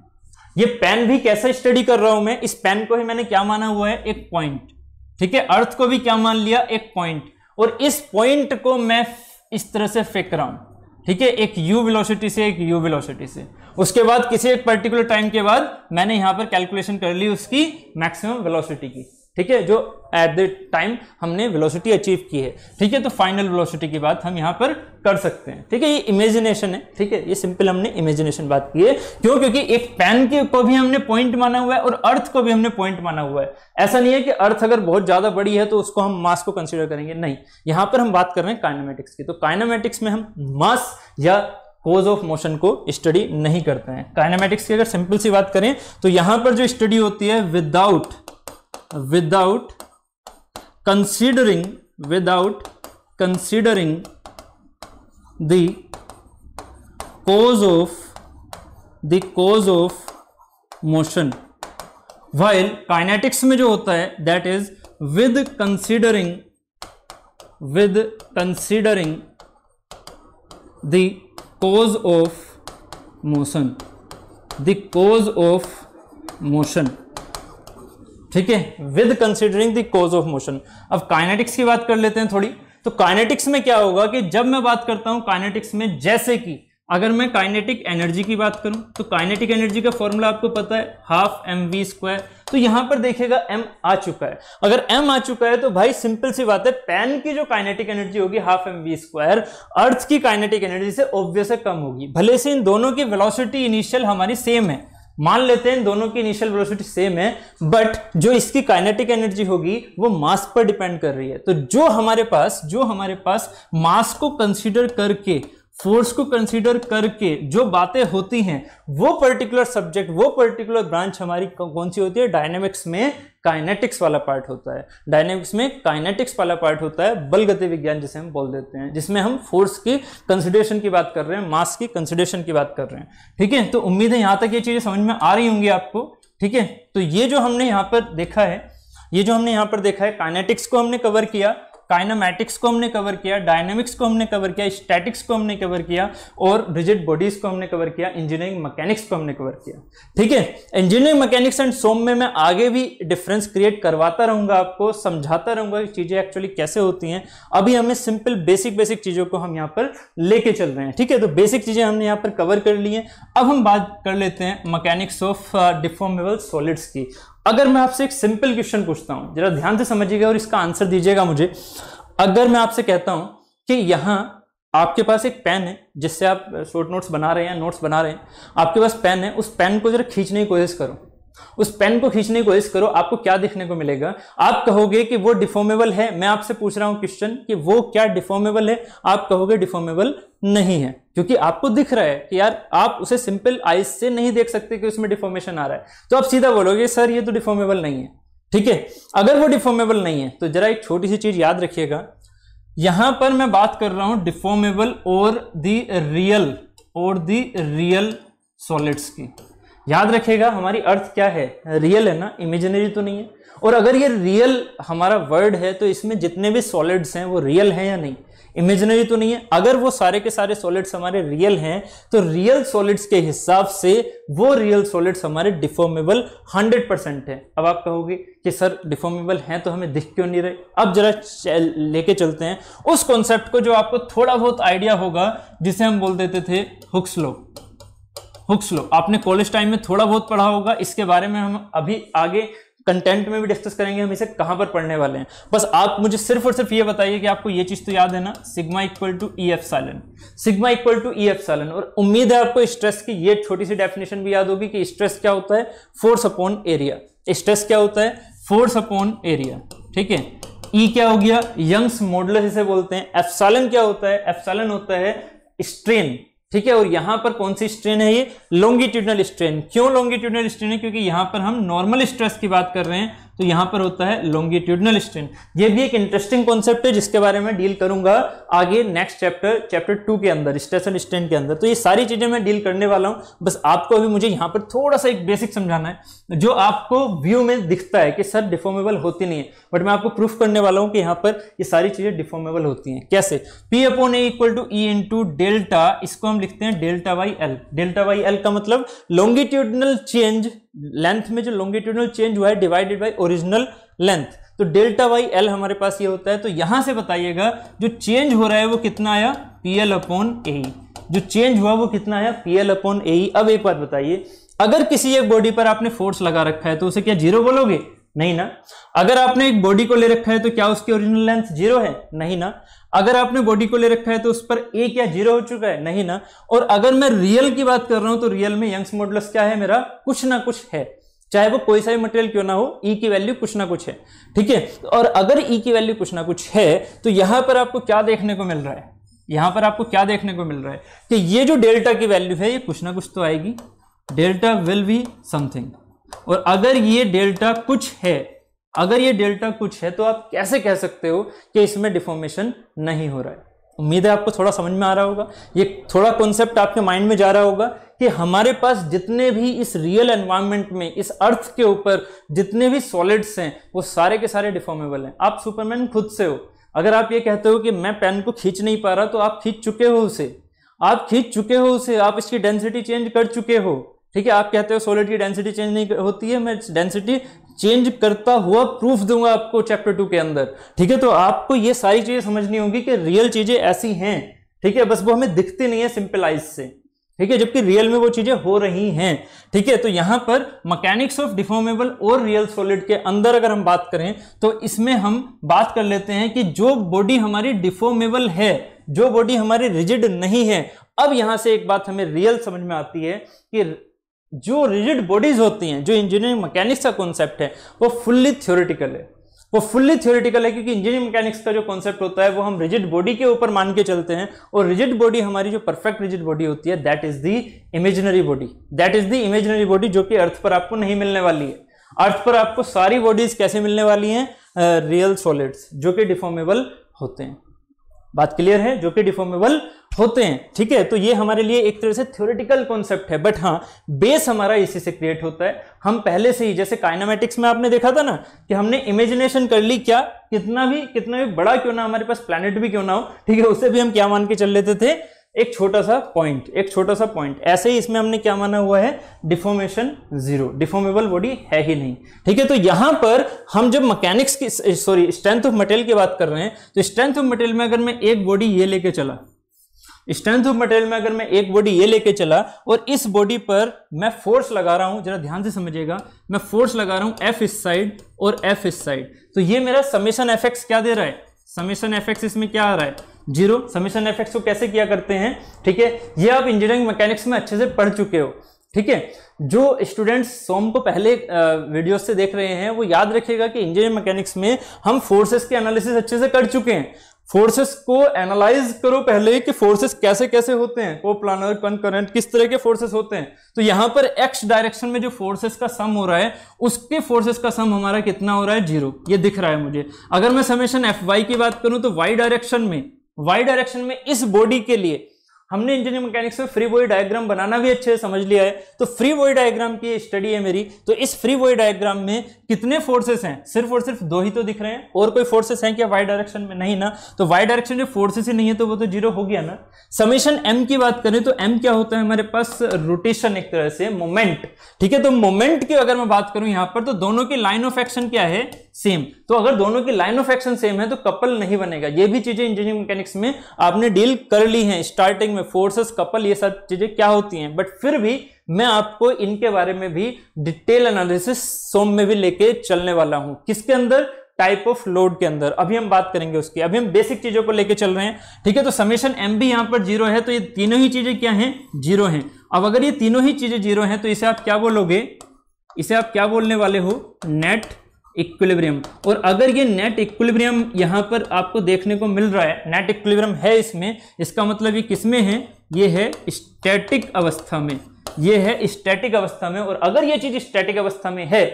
ये पेन भी कैसे स्टडी कर रहा हूँ मैं? इस पेन को ही मैंने क्या माना हुआ है? एक पॉइंट। ठीक है? अर्थ को भी क्या मान लिया? एक पॉइंट। और इस पॉइंट को मैं इस तरह से फेंक रहा हूँ। ठीक है, एक यू वेलोसिटी से, एक यू वेलोसिटी से। उसके बाद किसी एक पर्टिकुलर टाइम के बाद मैंने यहाँ पर कैलकुलेशन कर ली उसकी मैक्सिमम वेलोसिटी की। ठीक है, जो एट द टाइम हमने वेलोसिटी अचीव की है। ठीक है तो फाइनल वेलोसिटी की बात हम यहाँ पर कर सकते हैं। ठीक है, ये इमेजिनेशन है। ठीक है, ये सिंपल हमने इमेजिनेशन बात की है। क्यों? क्योंकि एक पैन के को भी हमने पॉइंट माना हुआ है और अर्थ को भी हमने पॉइंट माना हुआ है। ऐसा नहीं है कि अर्थ अगर बहुत ज़्यादा बड़ी है तो उसको हम मास को कंसिडर करेंगे। नहीं, यहाँ पर हम बात कर रहे हैं काइनामेटिक्स की। तो काइनामेटिक्स में हम मास या कोज ऑफ़ मोशन को स्टडी नहीं करते हैं। काइनामेटिक्स की अगर सिंपल सी बात करें तो यहाँ पर जो स्टडी होती है without without considering without considering the cause of the cause of motion while kinetics में जो होता है that is with considering with considering the cause of motion. The cause of motion. ठीक है? With considering the of motion अब kinetics की बात कर लेते हैं थोड़ी। तो काइनेटिक्स में क्या होगा कि जब मैं बात करता हूँ काइनेटिक्स में जैसे कि, अगर मैं काइनेटिक एनर्जी की बात करूँ तो काइनेटिक एनर्जी का फॉर्मूला आपको पता है हाफ़ एम वी स्क्वायर तो यहाँ पर देखिएगा एम आ चुका है। अगर एम आ चुका है तो भाई सिंपल सी बात है पेन की जो काइनेटिक एनर्जी होगी half m v square earth की काइनेटिक एनर्जी से ऑब्वियस कम होगी। भले से इन दोनों की वेलोसिटी इनिशियल हमारी सेम है मान लेते हैं दोनों की इनिशियल वेलोसिटी सेम है बट जो इसकी काइनेटिक एनर्जी होगी, वो मास पर डिपेंड कर रही है। तो जो हमारे पास, जो हमारे पास मास को कंसिडर करके फोर्स को कंसीडर करके जो बातें होती हैं, वो पर्टिकुलर सब्जेक्ट वो पर्टिकुलर ब्रांच हमारी कौन सी होती है? डायनेमिक्स में काइनेटिक्स वाला पार्ट होता है। डायनेमिक्स में काइनेटिक्स वाला पार्ट होता है, बल गति विज्ञान जिसे हम बोल देते हैं, जिसमें हम फोर्स की कंसिडरेशन की बात कर रहे हैं मास की कंसिडरेशन की बात कर रहे हैं। ठीक है? तो उम्मीद है यहाँ तक ये चीज़ें समझ में आ रही होंगी आपको। ठीक है? तो ये जो हमने यहाँ पर देखा है, ये जो हमने यहाँ पर देखा है काइनेटिक्स को हमने कवर किया। काइनामेटिक्स को हमने कवर किया डायनेमिक्स को हमने कवर किया स्टैटिक्स को हमने कवर किया और रिजिड बॉडीज को हमने कवर किया इंजीनियरिंग मैकेनिक्स को हमने कवर किया। ठीक है? इंजीनियरिंग मैकेनिक्स एंड सोम में मैं आगे भी डिफरेंस क्रिएट करवाता रहूँगा आपको, समझाता रहूँगा कि चीज़ें एक्चुअली कैसे होती हैं। अभी हमें सिंपल बेसिक बेसिक चीज़ों को हम यहाँ पर लेके चल रहे हैं। ठीक है? तो बेसिक चीज़ें हमने यहाँ पर कवर कर ली हैं। अब हम बात कर लेते हैं मैकेनिक्स ऑफ़ डिफॉर्मेबल सॉलिड्स की। अगर मैं आपसे एक सिंपल क्वेश्चन पूछता हूँ, जरा ध्यान से समझिएगा और इसका आंसर दीजिएगा मुझे। अगर मैं आपसे कहता हूँ कि यहाँ आपके पास एक पेन है, जिससे आप शॉर्ट नोट्स बना रहे हैं नोट्स बना रहे हैं, आपके पास पेन है, उस पेन को जरा खींचने की कोशिश करो। उस पेन को खींचने की कोशिश करो, आपको क्या दिखने को मिलेगा? आप कहोगे कि वो डिफॉर्मेबल है। मैं आपसे पूछ रहा हूँ क्वेश्चन कि वो क्या डिफॉर्मेबल है? आप कहोगे डिफॉर्मेबल नहीं है, क्योंकि आपको दिख रहा है कि यार, आप उसे सिंपल आइज़ से नहीं देख सकते कि उसमें डिफॉर्मेशन आ रहा है। तो आप सीधा बोलोगे, सर, ये तो डिफॉर्मेबल नहीं है। ठीक है? अगर वो डिफॉर्मेबल नहीं है तो जरा एक छोटी सी चीज़ याद रखिएगा। यहाँ पर मैं बात कर रहा हूँ डिफॉर्मेबल और द रियल और द रियल सॉलिड्स की। याद रखेगा, हमारी अर्थ क्या है? रियल है ना? इमेजिनरी तो नहीं है। और अगर ये रियल हमारा वर्ड है तो इसमें जितने भी सॉलिड्स हैं, वो रियल हैं या नहीं? इमेजिनरी तो नहीं है। अगर वो सारे के सारे सॉलिड्स हमारे रियल हैं तो रियल सॉलिड्स के हिसाब से वो रियल सॉलिड्स हमारे डिफॉर्मेबल 100 परसेंट है। अब आप कहोगे कि, सर डिफॉर्मेबल हैं तो हमें दिख क्यों नहीं रहे? अब जरा लेके चलते हैं। उस कॉन्सेप्ट को जो आपको थोड़ा बहुत आइडिया होगा, जिसे हम बोल देते थे हुक्स लो हुक्स लो आपने कॉलेज टाइम में थोड़ा बहुत पढ़ा होगा, इसके बारे में हम अभी आगे कंटेंट में भी डिस्कस करेंगे, हम इसे कहाँ पर पढ़ने वाले हैं। बस आप मुझे सिर्फ़ और सिर्फ़ ये बताइए कि आपको ये चीज़ तो याद है ना sigma equal to E epsilon. Sigma equal to E epsilon. और उम्मीद है आपको स्ट्रेस की ये छोटी सी डेफिनेशन भी याद होगी कि स्ट्रेस क्या होता है? फोर्स अपॉन एरिया स्ट्रेस क्या होता है? फोर्स अपॉन एरिया ठीक है? ई क्या हो गया? यंग्स मॉडुलस इसे बोलते हैं। एफसालन क्या होता है? एफसालन होता है स्ट्रेन ठीक है, और यहाँ पर कौन सी स्ट्रेन है ये? लॉन्गिट्यूडनल स्ट्रेन क्यों लॉन्गिट्यूडनल स्ट्रेन है? क्योंकि यहाँ पर हम नॉर्मल स्ट्रेस की बात कर रहे हैं। तो यहाँ पर होता है लॉन्गिट्यूडनल स्ट्रेन ये भी एक इंटरेस्टिंग कॉन्सेप्ट है, जिसके बारे में डील करूँगा आगे नेक्स्ट चैप्टर चैप्टर टू के अंदर स्टेशन स्ट्रेन के अंदर. तो ये सारी चीज़ें मैं डील करने वाला हूँ. बस आपको अभी मुझे यहाँ पर थोड़ा सा एक बेसिक समझाना है, जो आपको व्यू में दिखता है कि सर डिफॉर्मेबल होती नहीं है. बट मैं आपको प्रूफ करने वाला हूँ कि यहाँ पर ये सारी चीज़ें डिफॉर्मेबल होती हैं. कैसे? P upon A equal to E into delta इसको हम लिखते हैं delta Y L delta Y L का मतलब लॉन्गिट्यूडनल चेंज लेंथ में जो लॉन्गिट्यूडनल चेंज हुआ है डिवाइडेड बाई ओरिजिनल लेंथ तो डेल्टा वाई एल हमारे पास ये होता है तो यहाँ से बताइएगा, जो चेंज हो रहा है वो कितना आया? पी एल अपॉन ए जो चेंज हुआ वो कितना आया? पी एल अपॉन ए अब एक बात बताइए, अगर किसी एक बॉडी पर आपने फोर्स लगा रखा है तो उसे क्या ज़ीरो बोलोगे? नहीं ना। अगर आपने एक बॉडी को ले रखा है तो क्या उसकी ओरिजिनल लेंथ ज़ीरो है? नहीं ना। अगर आपने बॉडी को ले रखा है तो उस पर ए क्या ज़ीरो हो चुका है, नहीं ना? और अगर मैं रियल की बात कर रहा हूँ तो रियल में यंग्स मॉडुलस क्या है मेरा? कुछ ना कुछ है। चाहे वो कोई सा भी मटेरियल क्यों ना हो ई e की वैल्यू कुछ ना कुछ है। ठीक है? और अगर ई e की वैल्यू कुछ ना कुछ है तो यहाँ पर आपको क्या देखने को मिल रहा है? यहाँ पर आपको क्या देखने को मिल रहा है? कि ये जो डेल्टा की वैल्यू है, ये कुछ ना कुछ तो आएगी। डेल्टा विल बी समथिंग और अगर ये डेल्टा कुछ है अगर ये डेल्टा कुछ है तो आप कैसे कह सकते हो कि इसमें डिफॉर्मेशन नहीं हो रहा है? उम्मीद है आपको थोड़ा समझ में आ रहा होगा। ये थोड़ा कॉन्सेप्ट आपके माइंड में जा रहा होगा कि हमारे पास जितने भी इस रियल एनवायरनमेंट में, इस अर्थ के ऊपर जितने भी सॉलिड्स हैं, वो सारे के सारे डिफॉर्मेबल हैं। आप सुपरमैन खुद से हो। अगर आप ये कहते हो कि मैं पेन को खींच नहीं पा रहा तो आप खींच चुके हो उसे। आप खींच चुके हो उसे। आप इसकी डेंसिटी चेंज कर चुके हो। ठीक है, आप कहते हो सॉलिड की डेंसिटी चेंज नहीं होती है, मैं डेंसिटी चेंज करता हुआ प्रूफ दूँगा आपको चैप्टर टू के अंदर। ठीक है तो आपको ये सारी चीज़ें समझनी होगी कि रियल चीज़ें ऐसी हैं। ठीक है, बस वो हमें दिखती नहीं है सिंपल आइज़ से। ठीक है, जबकि रियल में वो चीज़ें हो रही हैं। ठीक है तो यहाँ पर मैकेनिक्स ऑफ़ डिफॉर्मेबल और रियल सॉलिड के अंदर अगर हम बात करें तो इसमें हम बात कर लेते हैं कि जो बॉडी हमारी डिफॉर्मेबल है, जो बॉडी हमारी रिजिड नहीं है, अब यहाँ से एक बात हमें रियल समझ में आती है कि जो रिजिड बॉडीज होती हैं, जो इंजीनियरिंग मैकेनिक्स का कॉन्सेप्ट है, वो फुल्ली थ्योरेटिकल है। वो फुल्ली थ्योरेटिकल है क्योंकि इंजीनियरिंग मैकेनिक्स का जो कॉन्सेप्ट होता है, वो हम रिजिड बॉडी के ऊपर मान के चलते हैं और रिजिड बॉडी हमारी जो परफेक्ट रिजिड बॉडी होती है that is the imaginary body that is the imaginary body जो कि अर्थ पर आपको नहीं मिलने वाली है। अर्थ पर आपको सारी बॉडीज कैसे मिलने वाली हैं? रियल सॉलिड्स जो कि डिफॉर्मेबल होते हैं। बात क्लियर है? जो कि डिफॉर्मेबल होते हैं। ठीक है? तो ये हमारे लिए एक तरह से थ्योरेटिकल कॉन्सेप्ट है। बट हाँ बेस हमारा इसी से क्रिएट होता है। हम पहले से ही, जैसे काइनामेटिक्स में आपने देखा था ना, कि हमने इमेजिनेशन कर ली, क्या? कितना भी कितना भी बड़ा क्यों ना हमारे पास प्लानट भी क्यों ना हो, ठीक है? उसे भी हम क्या मान के चल लेते थे? एक छोटा सा पॉइंट एक छोटा सा पॉइंट ऐसे ही इसमें हमने क्या माना हुआ है? डिफॉर्मेशन ज़ीरो डिफॉर्मेबल बॉडी है ही नहीं. ठीक है तो यहाँ पर हम जब मैकेनिक्स की सॉरी स्ट्रेंथ ऑफ़ मटेरियल की बात कर रहे हैं तो स्ट्रेंथ ऑफ़ मटेरियल में अगर मैं एक बॉडी ये लेके चला स्ट्रेंथ ऑफ़ मटेरियल में अगर मैं एक बॉडी ये लेके चला, और इस बॉडी पर मैं फोर्स लगा रहा हूँ, जरा ध्यान से समझिएगा, मैं फोर्स लगा रहा हूँ एफ़ इस साइड और एफ़ इस साइड तो ये मेरा समीशन एफ़ क्या दे रहा है? समीशन एफ़ इसमें क्या आ रहा है? ज़ीरो समीशन एफ़ को कैसे किया करते हैं, ठीक है? ये आप इंजीनियरिंग मैकेनिक्स में अच्छे से पढ़ चुके हो, ठीक है? जो स्टूडेंट्स सोम को पहले वीडियो से देख रहे हैं, वो याद रखिएगा कि इंजीनियरिंग मैकेनिक्स में हम फोर्सेस के एनालिसिस अच्छे से कर चुके हैं। फोर्सेस को एनालाइज करो पहले कि फोर्सेस कैसे कैसे होते हैं को प्लानर कनकरेंट किस तरह के फोर्सेस होते हैं। तो यहाँ पर एक्स डायरेक्शन में जो फोर्सेस का सम हो रहा है, उसके फोर्सेस का सम हमारा कितना हो रहा है? ज़ीरो। ये दिख रहा है मुझे। अगर मैं समेशन एफ़ वाई की बात करूँ तो वाई डायरेक्शन में वाई डायरेक्शन में इस बॉडी के लिए हमने इंजीनियरिंग मैकेनिक्स में फ्री बॉडी डायग्राम बनाना भी अच्छे से समझ लिया है। तो फ्री बॉडी डायग्राम की स्टडी है मेरी। तो इस फ्री बॉडी डायग्राम में कितने फोर्सेस हैं? सिर्फ़ और सिर्फ़ दो ही तो दिख रहे हैं। और कोई फोर्सेस हैं क्या? वाई डायरेक्शन में नहीं ना। तो वाई डायरेक्शन जो फोर्सेस ही नहीं है तो वो तो ज़ीरो हो गया ना। समीशन एम की बात करें तो एम क्या होता है? हमारे पास रोटेशन एक तरह से मोमेंट ठीक है? तो मोमेंट की अगर मैं बात करूँ यहाँ पर तो दोनों की लाइन ऑफ़ एक्शन क्या है? सेम। तो अगर दोनों की लाइन ऑफ़ एक्शन सेम है तो कपल नहीं बनेगा। ये भी चीज़ें इंजीनियरिंग मैकेनिक्स में आपने डील कर ली हैं। स्टार्टिंग में फोर्सेस कपल ये सब चीज़ें क्या होती हैं? बट फिर भी मैं आपको इनके बारे में भी डिटेल एनालिसिस सोम में भी लेके चलने वाला हूँ। किसके अंदर? टाइप ऑफ़ लोड के अंदर। अभी हम बात करेंगे उसकी। अभी हम बेसिक चीज़ों को लेके चल रहे हैं। ठीक है तो समेशन एम भी यहाँ पर ज़ीरो है तो ये तीनों ही चीज़ें क्या हैं? ज़ीरो हैं। अब अगर ये तीनों ही चीज़ें ज़ीरो हैं तो इसे आप क्या बोलोगे? इसे आप क्या बोलने वाले हो? नेट इक्विलिब्रियम और अगर ये नेट इक्विलिब्रियम यहाँ पर आपको देखने को मिल रहा है नेट इक्विलिब्रियम है इसमें, इसका मतलब ये किसमें है? ये है स्टैटिक अवस्था में। ये है स्टैटिक अवस्था में और अगर ये चीज़ स्टैटिक अवस्था में है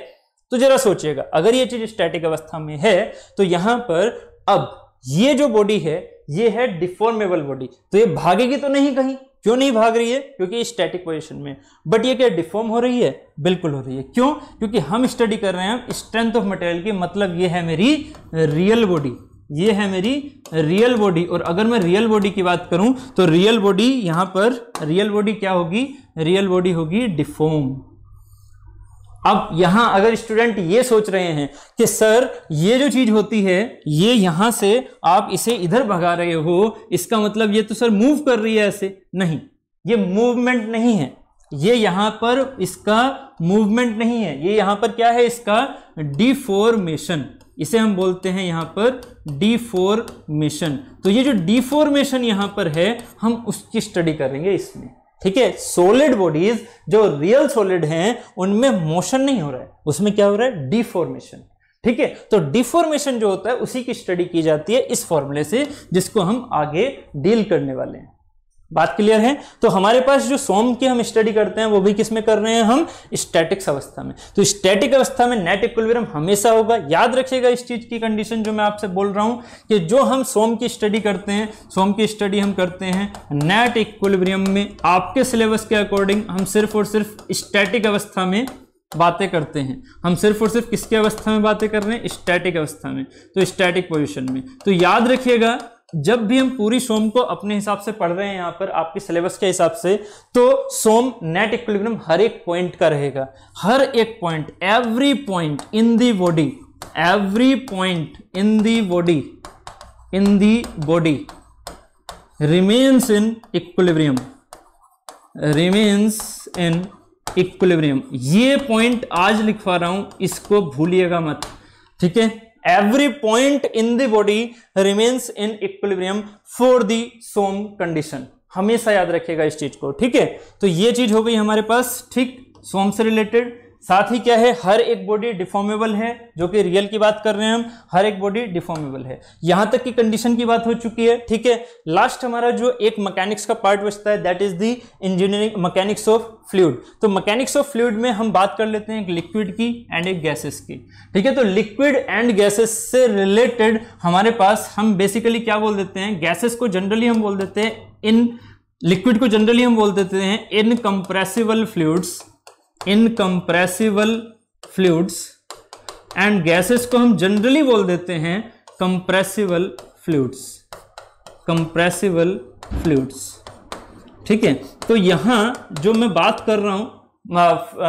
तो जरा सोचिएगा, अगर ये चीज़ स्टैटिक अवस्था में है तो यहाँ पर अब ये जो बॉडी है, ये है डिफॉर्मेबल बॉडी तो ये भागेगी तो नहीं कहीं? क्यों नहीं भाग रही है? क्योंकि स्टैटिक पोजिशन में। बट ये क्या डिफॉर्म हो रही है? बिल्कुल हो रही है। क्यों? क्योंकि हम स्टडी कर रहे हैं स्ट्रेंथ ऑफ़ मटेरियल की मतलब ये है मेरी रियल बॉडी ये है मेरी रियल बॉडी और अगर मैं रियल बॉडी की बात करूँ तो रियल बॉडी यहाँ पर रियल बॉडी क्या होगी? रियल बॉडी होगी डिफॉर्म अब यहाँ अगर स्टूडेंट ये सोच रहे हैं कि, सर, ये जो चीज़ होती है, ये यहाँ से आप इसे इधर भगा रहे हो, इसका मतलब ये तो सर मूव कर रही है ऐसे। नहीं, ये मूवमेंट नहीं है। ये यहाँ पर इसका मूवमेंट नहीं है। ये यहाँ पर क्या है? इसका डिफॉर्मेशन इसे हम बोलते हैं यहाँ पर डिफॉर्मेशन तो ये जो डिफॉर्मेशन यहाँ पर है, हम उसकी स्टडी करेंगे इसमें। ठीक है? सोलिड बॉडीज जो रियल सोलिड हैं, उनमें मोशन नहीं हो रहा है। उसमें क्या हो रहा है? डिफॉर्मेशन ठीक है? तो डिफॉर्मेशन जो होता है, उसी की स्टडी की जाती है इस फॉर्मूले से, जिसको हम आगे डील करने वाले हैं। बात क्लियर है? तो हमारे पास जो सोम की हम स्टडी करते हैं, वो भी किसमें कर रहे हैं हम? स्टैटिक्स अवस्था में। तो स्टैटिक अवस्था में नेट इक्विलिब्रियम हमेशा होगा। याद रखिएगा इस चीज़ की कंडीशन जो मैं आपसे बोल रहा हूँ कि जो हम सोम की स्टडी करते हैं, सोम की स्टडी हम करते हैं नेट इक्विलिब्रियम में आपके सिलेबस के अकॉर्डिंग हम सिर्फ़ और सिर्फ़ स्टैटिक अवस्था में बातें करते हैं। हम सिर्फ़ और सिर्फ़ किसके अवस्था में बातें कर रहे हैं? स्टैटिक अवस्था में। तो स्टैटिक पोजिशन में। तो याद रखिएगा जब भी हम पूरी सोम को अपने हिसाब से पढ़ रहे हैं यहाँ पर, आपके सिलेबस के हिसाब से तो सोम नेट इक्विलिब्रियम हर एक पॉइंट का रहेगा। हर एक point every point in the body every point in the body in the body remains in equilibrium remains in equilibrium ये पॉइंट आज लिखवा रहा हूँ, इसको भूलिएगा मत, ठीक है? Every point in the body remains in equilibrium for the SOM condition हमेशा याद रखिएगा इस चीज़ को, ठीक है? तो ये चीज़ हो गई हमारे पास, ठीक? सोम से रिलेटेड साथ ही क्या है, हर एक बॉडी डिफॉर्मेबल है, जो कि रियल की बात कर रहे हैं हम, हर एक बॉडी डिफॉर्मेबल है। यहाँ तक की कंडीशन की बात हो चुकी है, ठीक है? लास्ट हमारा जो एक मैकेनिक्स का पार्ट बचता है that is the engineering mechanics of fluid तो मैकेनिक्स ऑफ़ फ्लूड में हम बात कर लेते हैं एक लिक्विड की एंड एक गैसेस की, ठीक है? तो लिक्विड एंड गैसेस से रिलेटेड हमारे पास हम बेसिकली क्या बोल देते हैं? गैसेस को जनरली हम बोल देते हैं इन लिक्विड को जनरली हम बोल देते हैं incompressible fluids incompressible fluids and gases को हम जनरली बोल देते हैं कंप्रेसिबल फ्लूड्स कंप्रेसिबल फ्लूड्स ठीक है? तो यहाँ जो मैं बात कर रहा हूँ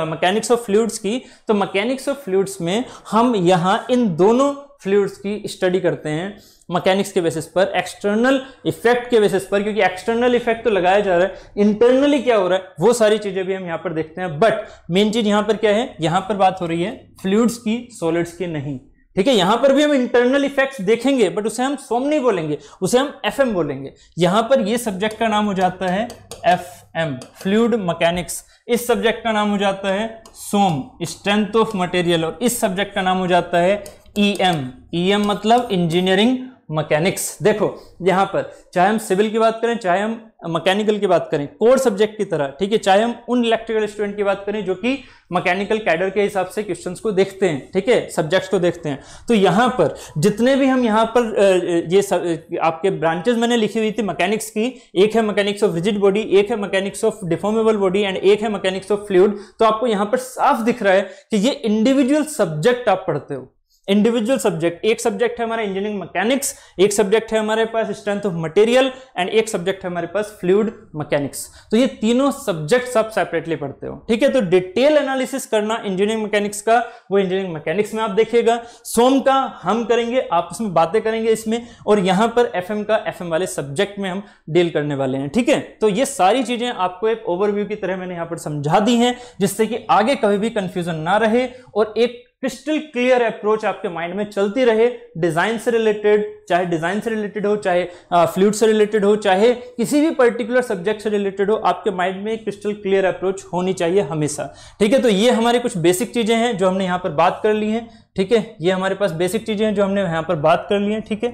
मैकेनिक्स ऑफ़ फ्लूड्स की तो मैकेनिक्स ऑफ़ फ्लूड्स में हम यहाँ इन दोनों फ्लूड्स की स्टडी करते हैं। मैकेनिक्स के बेसिस पर एक्सटर्नल इफ़ेक्ट के बेसिस पर, क्योंकि एक्सटर्नल इफ़ेक्ट तो लगाया जा रहा है इंटरनली क्या हो रहा है, वो सारी चीज़ें भी हम यहाँ पर देखते हैं। बट मेन चीज़ यहाँ पर क्या है? यहाँ पर बात हो रही है फ्लूड्स की सॉलिड्स की नहीं। ठीक है, यहाँ पर भी हम इंटरनल इफेक्ट्स देखेंगे बट उसे हम सोम नहीं बोलेंगे, उसे हम एफ़ एम बोलेंगे। यहाँ पर ये सब्जेक्ट का नाम हो जाता है एफ़ एम फ्लूड मैकेनिक्स इस सब्जेक्ट का नाम हो जाता है सोम स्ट्रेंथ ऑफ़ मटेरियल और इस सब्जेक्ट का नाम हो जाता है ई एम ई एम मतलब इंजीनियरिंग मैकेनिक्स देखो यहाँ पर चाहे हम सिविल की बात करें चाहे हम मैकेनिकल की बात करें कोर सब्जेक्ट की तरह ठीक है? चाहे हम उन इलेक्ट्रिकल स्टूडेंट की बात करें जो कि मैकेनिकल कैडर के हिसाब से क्वेश्चंस को देखते हैं ठीक है? सब्जेक्ट्स को देखते हैं। तो यहाँ पर जितने भी हम यहाँ पर ये सब, आपके ब्रांचेस मैंने लिखी हुई थी मैकेनिक्स की एक है मैकेनिक्स ऑफ़ रिजिड बॉडी एक है mechanics of deformable body and एक है मैकेनिक्स ऑफ़ फ्लूड तो आपको यहाँ पर साफ़ दिख रहा है कि ये इंडिविजुअल सब्जेक्ट आप पढ़ते हो। इंडिविजुअल सब्जेक्ट एक सब्जेक्ट है हमारा इंजीनियरिंग मैकेनिक्स एक सब्जेक्ट है हमारे पास स्ट्रेंथ ऑफ़ मटेरियल एंड एक सब्जेक्ट है हमारे पास फ्लूड मैकेनिक्स तो ये तीनों सब्जेक्ट सब सेपरेटली पढ़ते हो. ठीक है? तो डिटेल एनालिसिस करना इंजीनियरिंग मैकेनिक्स का, वो इंजीनियरिंग मैकेनिक्स में आप देखिएगा. सोम का हम करेंगे, आपस में बातें करेंगे इसमें, और यहाँ पर एफएम का एफएम वाले सब्जेक्ट में हम डील करने वाले हैं. ठीक है? तो ये सारी चीज़ें आपको एक ओवरव्यू की तरह मैंने यहाँ पर समझा दी है, जिससे कि आगे कभी भी कंफ्यूजन ना रहे, और एक क्रिस्टल क्लियर अप्रोच आपके माइंड में चलती रहे डिज़ाइन से रिलेटेड चाहे डिज़ाइन से रिलेटेड हो, चाहे फ्लूड से रिलेटेड हो, चाहे किसी भी पर्टिकुलर सब्जेक्ट से रिलेटेड हो, आपके माइंड में क्रिस्टल क्लियर अप्रोच होनी चाहिए हमेशा। ठीक है तो ये हमारे कुछ बेसिक चीज़ें हैं जो हमने यहाँ पर बात कर ली हैं। ठीक है, ये हमारे पास बेसिक चीज़ें हैं जो हमने यहाँ पर बात कर ली हैं। ठीक है?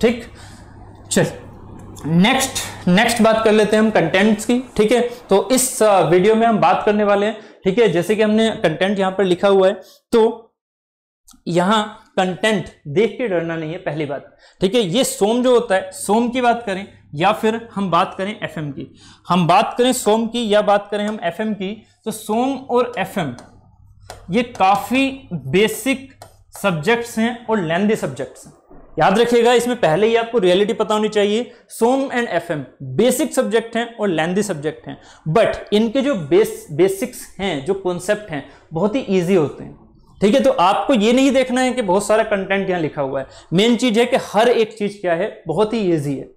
ठीक? चल नेक्स्ट नेक्स्ट बात कर लेते हैं हम कंटेंट्स की। ठीक है तो इस वीडियो में हम बात करने वाले हैं। ठीक है, जैसे कि हमने कंटेंट यहाँ पर लिखा हुआ है तो यहाँ कंटेंट देख के डरना नहीं है, पहली बात। ठीक है, ये सोम जो होता है, सोम की बात करें या फिर हम बात करें एफएम की। हम बात करें सोम की या बात करें हम एफएम की तो सोम और एफएम ये काफ़ी बेसिक सब्जेक्ट्स हैं और लेंदी सब्जेक्ट्स हैं। याद रखिएगा, इसमें पहले ही आपको रियलिटी पता होनी चाहिए। SOM and FM basic subject हैं और लेंदी सब्जेक्ट हैं। बट इनके जो बेस बेसिक्स हैं, जो कॉन्सेप्ट हैं, बहुत ही ईजी होते हैं। ठीक है तो आपको ये नहीं देखना है कि बहुत सारा कंटेंट यहाँ लिखा हुआ है। मेन चीज़ है कि हर एक चीज़ क्या है, बहुत ही ईजी है।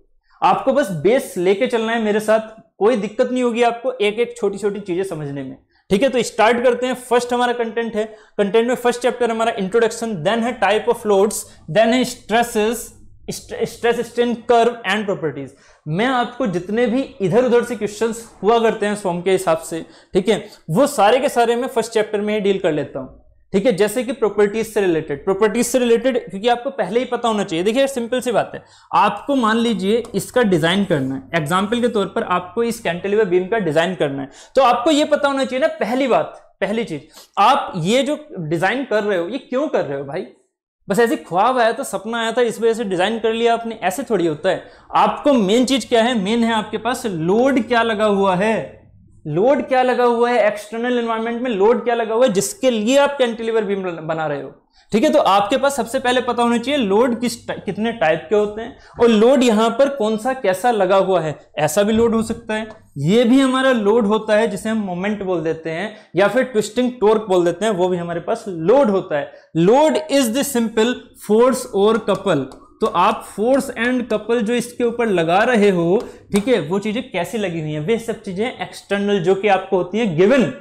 आपको बस बेस लेके चलना है मेरे साथ, कोई दिक्कत नहीं होगी आपको एक एक छोटी छोटी चीज़ें समझने में। ठीक है तो स्टार्ट करते हैं। फ़र्स्ट हमारा कंटेंट है। कंटेंट में फ़र्स्ट चैप्टर हमारा इंट्रोडक्शन देन है टाइप ऑफ़ लोड्स देन है stresses stress strain curve and properties मैं आपको जितने भी इधर उधर से क्वेश्चंस हुआ करते हैं सोम के हिसाब से, ठीक है, वो सारे के सारे मैं फ़र्स्ट चैप्टर में ही डील कर लेता हूँ। ठीक है, जैसे कि प्रॉपर्टीज़ से रिलेटेड प्रॉपर्टीज़ से रिलेटेड क्योंकि आपको पहले ही पता होना चाहिए। देखिए सिंपल सी बात है। आपको मान लीजिए इसका डिज़ाइन करना है। एग्ज़ाम्पल के तौर पर आपको इस कैंटिलीवर बीम का डिज़ाइन करना है। तो आपको यह पता होना चाहिए ना, पहली बात, पहली चीज़, आप ये जो डिज़ाइन कर रहे हो, ये क्यों कर रहे हो भाई? बस ऐसे ख्वाब आया था, सपना आया था, इस वजह से डिज़ाइन कर लिया आपने, ऐसे थोड़ी होता है। आपको मेन चीज़ क्या है? मेन है आपके पास लोड क्या लगा हुआ है? लोड क्या लगा हुआ है एक्सटर्नल एनवायरमेंट में? लोड क्या लगा हुआ है? जिसके लिए आप कैंटिलीवर बीम बना रहे हो। ठीक है तो आपके पास सबसे पहले पता होना चाहिए लोड किस कितने टाइप के होते हैं और लोड यहाँ पर कौन सा, कैसा लगा हुआ है? ऐसा भी लोड हो सकता है। ये भी हमारा लोड होता है, जिसे हम मोमेंट बोल देते हैं, या फिर ट्विस्टिंग टोर्क बोल देते हैं, वो भी हमारे पास लोड होता है। Load is the simple force और कपल। तो आप फोर्स एंड कपल जो इसके ऊपर लगा रहे हो, ठीक है, वो चीज़ें कैसी लगी हुई हैं? वे सब चीज़ें एक्सटर्नल जो कि आपको होती है गिवन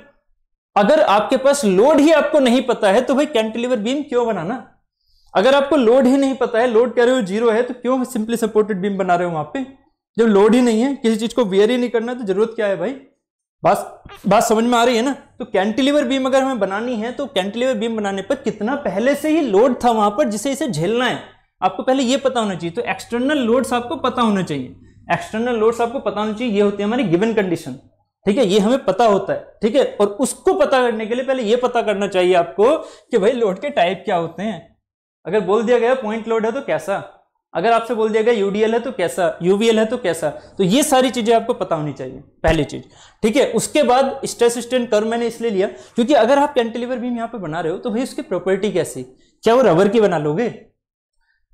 अगर आपके पास लोड ही आपको नहीं पता है तो भाई कैंटिलीवर बीम क्यों बनाना? अगर आपको लोड ही नहीं पता है लोड कह रहे हो ज़ीरो है तो क्यों सिंपली सपोर्टेड बीम बना रहे हो वहाँ पे? जब लोड ही नहीं है, किसी चीज़ को वेयर ही नहीं करना है तो ज़रूरत क्या है भाई? बात बात समझ में आ रही है ना? तो कैंटिलीवर बीम अगर हमें बनानी है तो कैंटिलीवर बीम बनाने पर कितना पहले से ही लोड था वहाँ पर जिसे इसे झेलना है? आपको पहले ये पता होना चाहिए तो एक्सटर्नल लोड्स आपको पता होना चाहिए। एक्सटर्नल लोड्स आपको पता होना चाहिए, ये होती है हमारी गिवन कंडीशन ठीक है, ये हमें पता होता है, ठीक है? और उसको पता करने के लिए पहले ये पता करना चाहिए आपको कि भाई लोड के टाइप क्या होते हैं। अगर बोल दिया गया पॉइंट लोड है तो कैसा? अगर आपसे बोल दिया गया यूडीएल है तो कैसा? यूवीएल है तो कैसा? तो ये सारी चीज़ें आपको पता होनी चाहिए, पहली चीज़। ठीक है, उसके बाद स्ट्रेस स्ट्रेन कर्व मैंने इसलिए लिया, क्योंकि अगर आप कैंटिलीवर बीम यहाँ पे बना रहे हो तो भाई उसकी प्रॉपर्टी कैसी? क्या वो रबर की बना लोगे?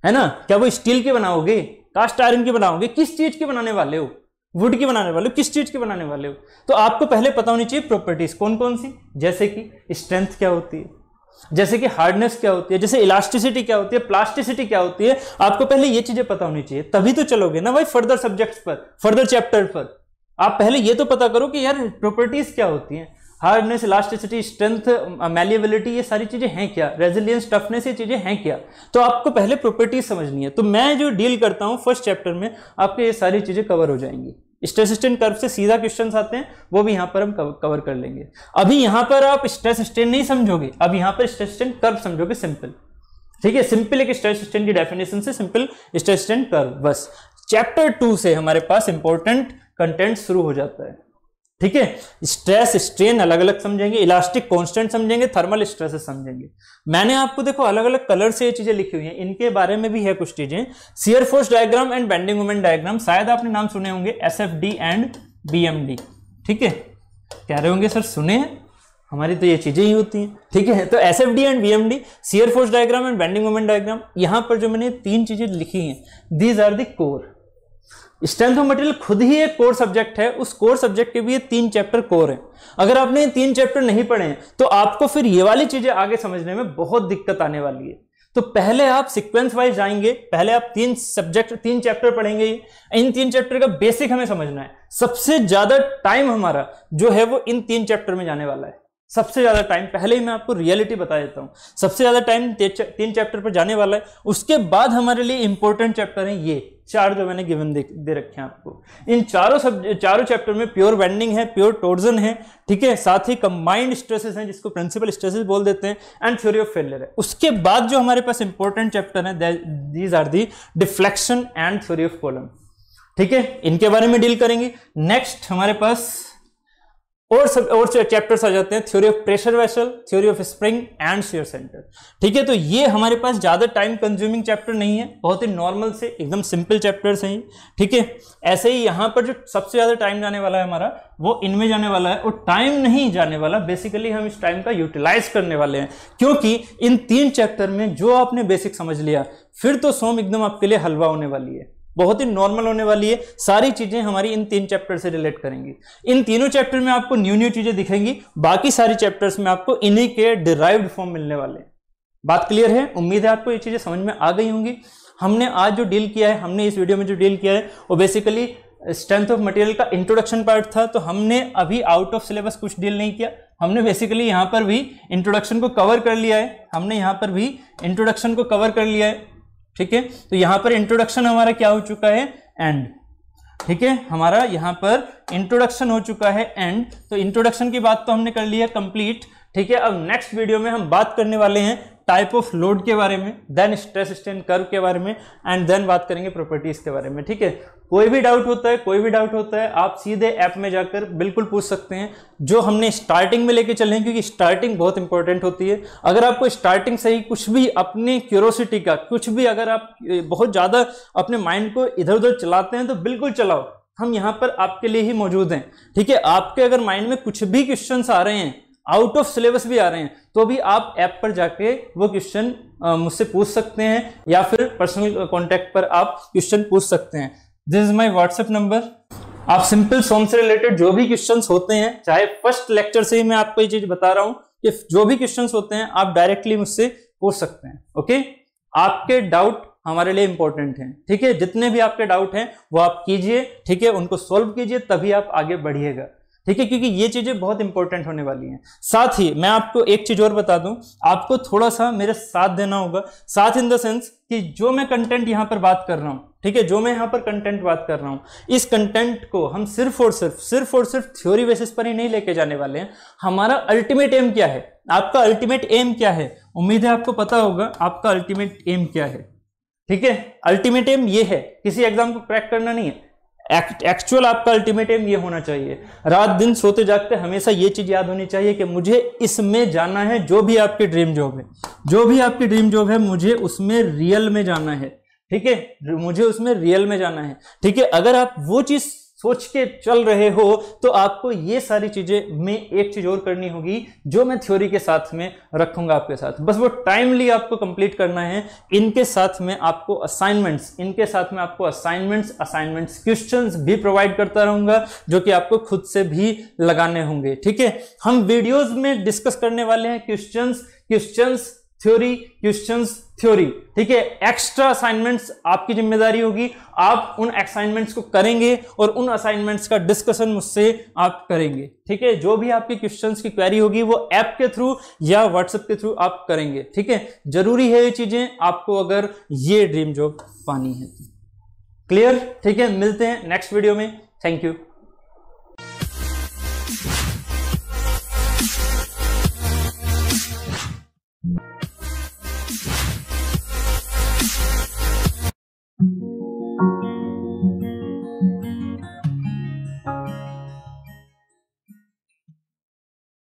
है ना? क्या वो स्टील की बनाओगे? कास्ट आयरन की बनाओगे? किस चीज़ की बनाने वाले हो? वुड की बनाने वाले हो? किस चीज़ की बनाने वाले हो? तो आपको पहले पता होनी चाहिए प्रॉपर्टीज़ कौन कौन सी? जैसे कि स्ट्रेंथ क्या होती है? जैसे कि हार्डनेस क्या होती है? जैसे इलास्टिसिटी क्या होती है? प्लास्टिसिटी क्या होती है? आपको पहले ये चीज़ें पता होनी चाहिए। तभी तो चलोगे ना भाई फर्दर सब्जेक्ट्स पर फर्दर चैप्टर पर। आप पहले ये तो पता करो कि यार प्रॉपर्टीज़ क्या होती हैं? हार्डनेस इलास्टिसिटी स्ट्रेंथ मैलिएबिलिटी ये सारी चीज़ें हैं क्या? रेजिलियंस टफनेस ये चीज़ें हैं क्या? तो आपको पहले प्रॉपर्टीज़ समझनी है। तो मैं जो डील करता हूँ फ़र्स्ट चैप्टर में, आपके ये सारी चीज़ें कवर हो जाएँगी। स्ट्रेस स्ट्रेन कर्व से सीधा क्वेश्चन आते हैं, वो भी यहाँ पर हम कवर कर लेंगे। अभी यहाँ पर आप स्ट्रेस स्ट्रेन नहीं समझोगे, अब यहाँ पर स्ट्रेस स्ट्रेन कर्व समझोगे सिंपल ठीक है? सिंपल एक स्ट्रेस स्ट्रेन की डेफिनेशन से सिंपल स्ट्रेस स्ट्रेन कर्व बस। चैप्टर टू से हमारे पास इंपॉर्टेंट कंटेंट शुरू हो जाता है। ठीक है? स्ट्रेस स्ट्रेन अलग अलग समझेंगे इलास्टिक कांस्टेंट समझेंगे थर्मल स्ट्रेस समझेंगे। मैंने आपको देखो अलग अलग कलर से ये चीज़ें लिखी हुई हैं। इनके बारे में भी है कुछ चीज़ें। Shear force diagram and bending moment diagram शायद आपने नाम सुने होंगे S F D and B M D ठीक है? कह रहे होंगे, सर, सुने हमारी तो ये चीज़ें ही होती हैं। ठीक है? तो S F D and B shear force diagram and bending moment diagram यहाँ पर जो मैंने तीन चीज़ें लिखी हैं these are the core strength of material खुद ही एक कोर सब्जेक्ट है, उस कोर सब्जेक्ट के भी ये तीन चैप्टर कोर है। अगर आपने ये तीन चैप्टर नहीं पढ़े हैं तो आपको फिर ये वाली चीज़ें आगे समझने में बहुत दिक्कत आने वाली है। तो पहले आप सिक्वेंस वाइज जाएँगे, पहले आप तीन सब्जेक्ट तीन चैप्टर पढ़ेंगे, इन तीन चैप्टर का बेसिक हमें समझना है। सबसे ज़्यादा टाइम हमारा जो है वो इन तीन चैप्टर में जाने वाला है। सबसे ज़्यादा टाइम पहले ही मैं आपको रियलिटी बता देता हूँ। सबसे ज़्यादा टाइम तीन चैप्टर पर जाने वाला है। उसके बाद हमारे लिए इंपॉर्टेंट चैप्टर है ये। चार जो मैंने गिवन दे, दे रखे हैं आपको। इन चारों सब चारों चैप्टर में प्योर वेंडिंग है प्योर टोर्जन है ठीक है? साथ ही कंबाइंड स्ट्रेसेस हैं जिसको प्रिंसिपल स्ट्रेसेस बोल देते हैं एंड थ्योरी ऑफ़ फेलियर है। उसके बाद जो हमारे पास इंपॉर्टेंट चैप्टर है these are the deflection and theory of column ठीक है? इनके बारे में डील करेंगे। नेक्स्ट हमारे पास और सब और चैप्टर्स आ जाते हैं theory of pressure vessel theory of spring and shear centre ठीक है तो ये हमारे पास ज़्यादा टाइम कंज्यूमिंग चैप्टर नहीं है, बहुत ही नॉर्मल से एकदम सिंपल चैप्टर्स हैं ठीक है, ऐसे ही यहाँ पर जो सबसे ज़्यादा टाइम जाने वाला है हमारा, वो इनमें जाने वाला है और टाइम नहीं जाने वाला बेसिकली हम इस टाइम का यूटिलाइज करने वाले हैं। क्योंकि इन तीन चैप्टर में जो आपने बेसिक समझ लिया, फिर तो सोम एकदम आपके लिए हलवा होने वाली है। बहुत ही नॉर्मल होने वाली है। सारी चीज़ें हमारी इन तीन चैप्टर से रिलेट करेंगी। इन तीनों चैप्टर में आपको न्यू न्यू चीज़ें दिखेंगी। बाकी सारी चैप्टर्स में आपको इन्हीं के डिराइव्ड फॉर्म मिलने वाले हैं। बात क्लियर है? उम्मीद है आपको ये चीज़ें समझ में आ गई होंगी। हमने आज जो डील किया है, हमने इस वीडियो में जो डील किया है, वो बेसिकली स्ट्रेंथ ऑफ़ मटेरियल का इंट्रोडक्शन पार्ट था। तो हमने अभी आउट ऑफ़ सिलेबस कुछ डील नहीं किया। हमने बेसिकली यहाँ पर भी इंट्रोडक्शन को कवर कर लिया है। हमने यहाँ पर भी इंट्रोडक्शन को कवर कर लिया है। ठीक है? तो यहाँ पर इंट्रोडक्शन हमारा क्या हो चुका है? एंड ठीक है? हमारा यहाँ पर इंट्रोडक्शन हो चुका है एंड तो इंट्रोडक्शन की बात तो हमने कर ली है कंप्लीट ठीक है? अब नेक्स्ट वीडियो में हम बात करने वाले हैं टाइप ऑफ़ लोड के बारे में देन स्ट्रेस स्ट्रेन कर्व के बारे में एंड देन बात करेंगे प्रॉपर्टीज़ के बारे में, ठीक है? कोई भी डाउट होता है, कोई भी डाउट होता है, आप सीधे ऐप में जाकर बिल्कुल पूछ सकते हैं, जो हमने स्टार्टिंग में लेके चले हैं, क्योंकि स्टार्टिंग बहुत इंपॉर्टेंट होती है। अगर आपको स्टार्टिंग से ही कुछ भी अपने क्यूरोसिटी का, कुछ भी अगर आप बहुत ज़्यादा अपने माइंड को इधर उधर चलाते हैं तो बिल्कुल चलाओ। हम यहाँ पर आपके लिए ही मौजूद हैं, ठीक है? आपके अगर माइंड में कुछ भी क्वेश्चन आ रहे हैं आउट ऑफ़ सिलेबस भी आ रहे हैं। तो भी आप ऐप पर जाके वो क्वेश्चन मुझसे पूछ सकते हैं, या फिर पर्सनल कॉन्टैक्ट पर आप क्वेश्चन पूछ सकते हैं। This is my WhatsApp number आप सिंपल सोम से रिलेटेड जो भी क्वेश्चन होते हैं, चाहे फ़र्स्ट लेक्चर से ही मैं आपको ये चीज़ बता रहा हूँ कि जो भी क्वेश्चन होते हैं, आप डायरेक्टली मुझसे पूछ सकते हैं, ओके? आपके डाउट हमारे लिए इंपॉर्टेंट हैं, ठीक है? जितने भी आपके डाउट हैं, वो आप कीजिए, ठीक है? उनको सॉल्व कीजिए, तभी आप आगे बढ़िएगा। ठीक है? क्योंकि ये चीज़ें बहुत इंपॉर्टेंट होने वाली हैं। साथ ही मैं आपको एक चीज़ और बता दूँ, आपको थोड़ा सा मेरे साथ देना होगा। साथ इन द सेंस कि जो मैं कंटेंट यहाँ पर बात कर रहा हूँ, ठीक है? जो मैं यहाँ पर कंटेंट बात कर रहा हूँ, इस कंटेंट को हम सिर्फ़ और सिर्फ़ सिर्फ़ और सिर्फ़ थ्योरी बेसिस पर ही नहीं लेके जाने वाले हैं। हमारा अल्टीमेट एम क्या है? आपका अल्टीमेट एम क्या है? उम्मीद है आपको पता होगा, आपका अल्टीमेट एम क्या है? ठीक है? अल्टीमेट एम ये है, किसी एग्ज़ाम को क्रैक करना नहीं है। एक्चुअल आपका अल्टीमेट एम ये होना चाहिए। रात दिन सोते जागते हमेशा ये चीज़ याद होनी चाहिए कि मुझे इसमें जाना है जो भी आपकी ड्रीम जॉब है। जो भी आपकी ड्रीम जॉब है, मुझे उसमें रियल में जाना है। ठीक है? मुझे उसमें रियल में जाना है। ठीक है? अगर आप वो चीज़ सोच के चल रहे हो तो आपको ये सारी चीज़ें में एक चीज़ और करनी होगी, जो मैं थ्योरी के साथ में रखूँगा आपके साथ। बस वो टाइमली आपको कंप्लीट करना है। इनके साथ में आपको असाइनमेंट्स इनके साथ में आपको असाइनमेंट्स असाइनमेंट्स क्वेश्चन भी प्रोवाइड करता रहूँगा, जो कि आपको खुद से भी लगाने होंगे। ठीक है? हम वीडियोज़ में डिस्कस करने वाले हैं question questions theory questions theory ठीक है? एक्स्ट्रा असाइनमेंट्स आपकी ज़िम्मेदारी होगी। आप उन असाइनमेंट्स को करेंगे और उन असाइनमेंट्स का डिस्कशन मुझसे आप करेंगे। ठीक है? जो भी आपकी क्वेश्चंस की क्वेरी होगी, वो ऐप के थ्रू या व्हाट्सएप के थ्रू आप करेंगे। ठीक है? ज़रूरी है ये चीज़ें। आपको अगर ये ड्रीम जॉब पानी है। क्लियर ठीक है? मिलते हैं नेक्स्ट वीडियो में। Thank you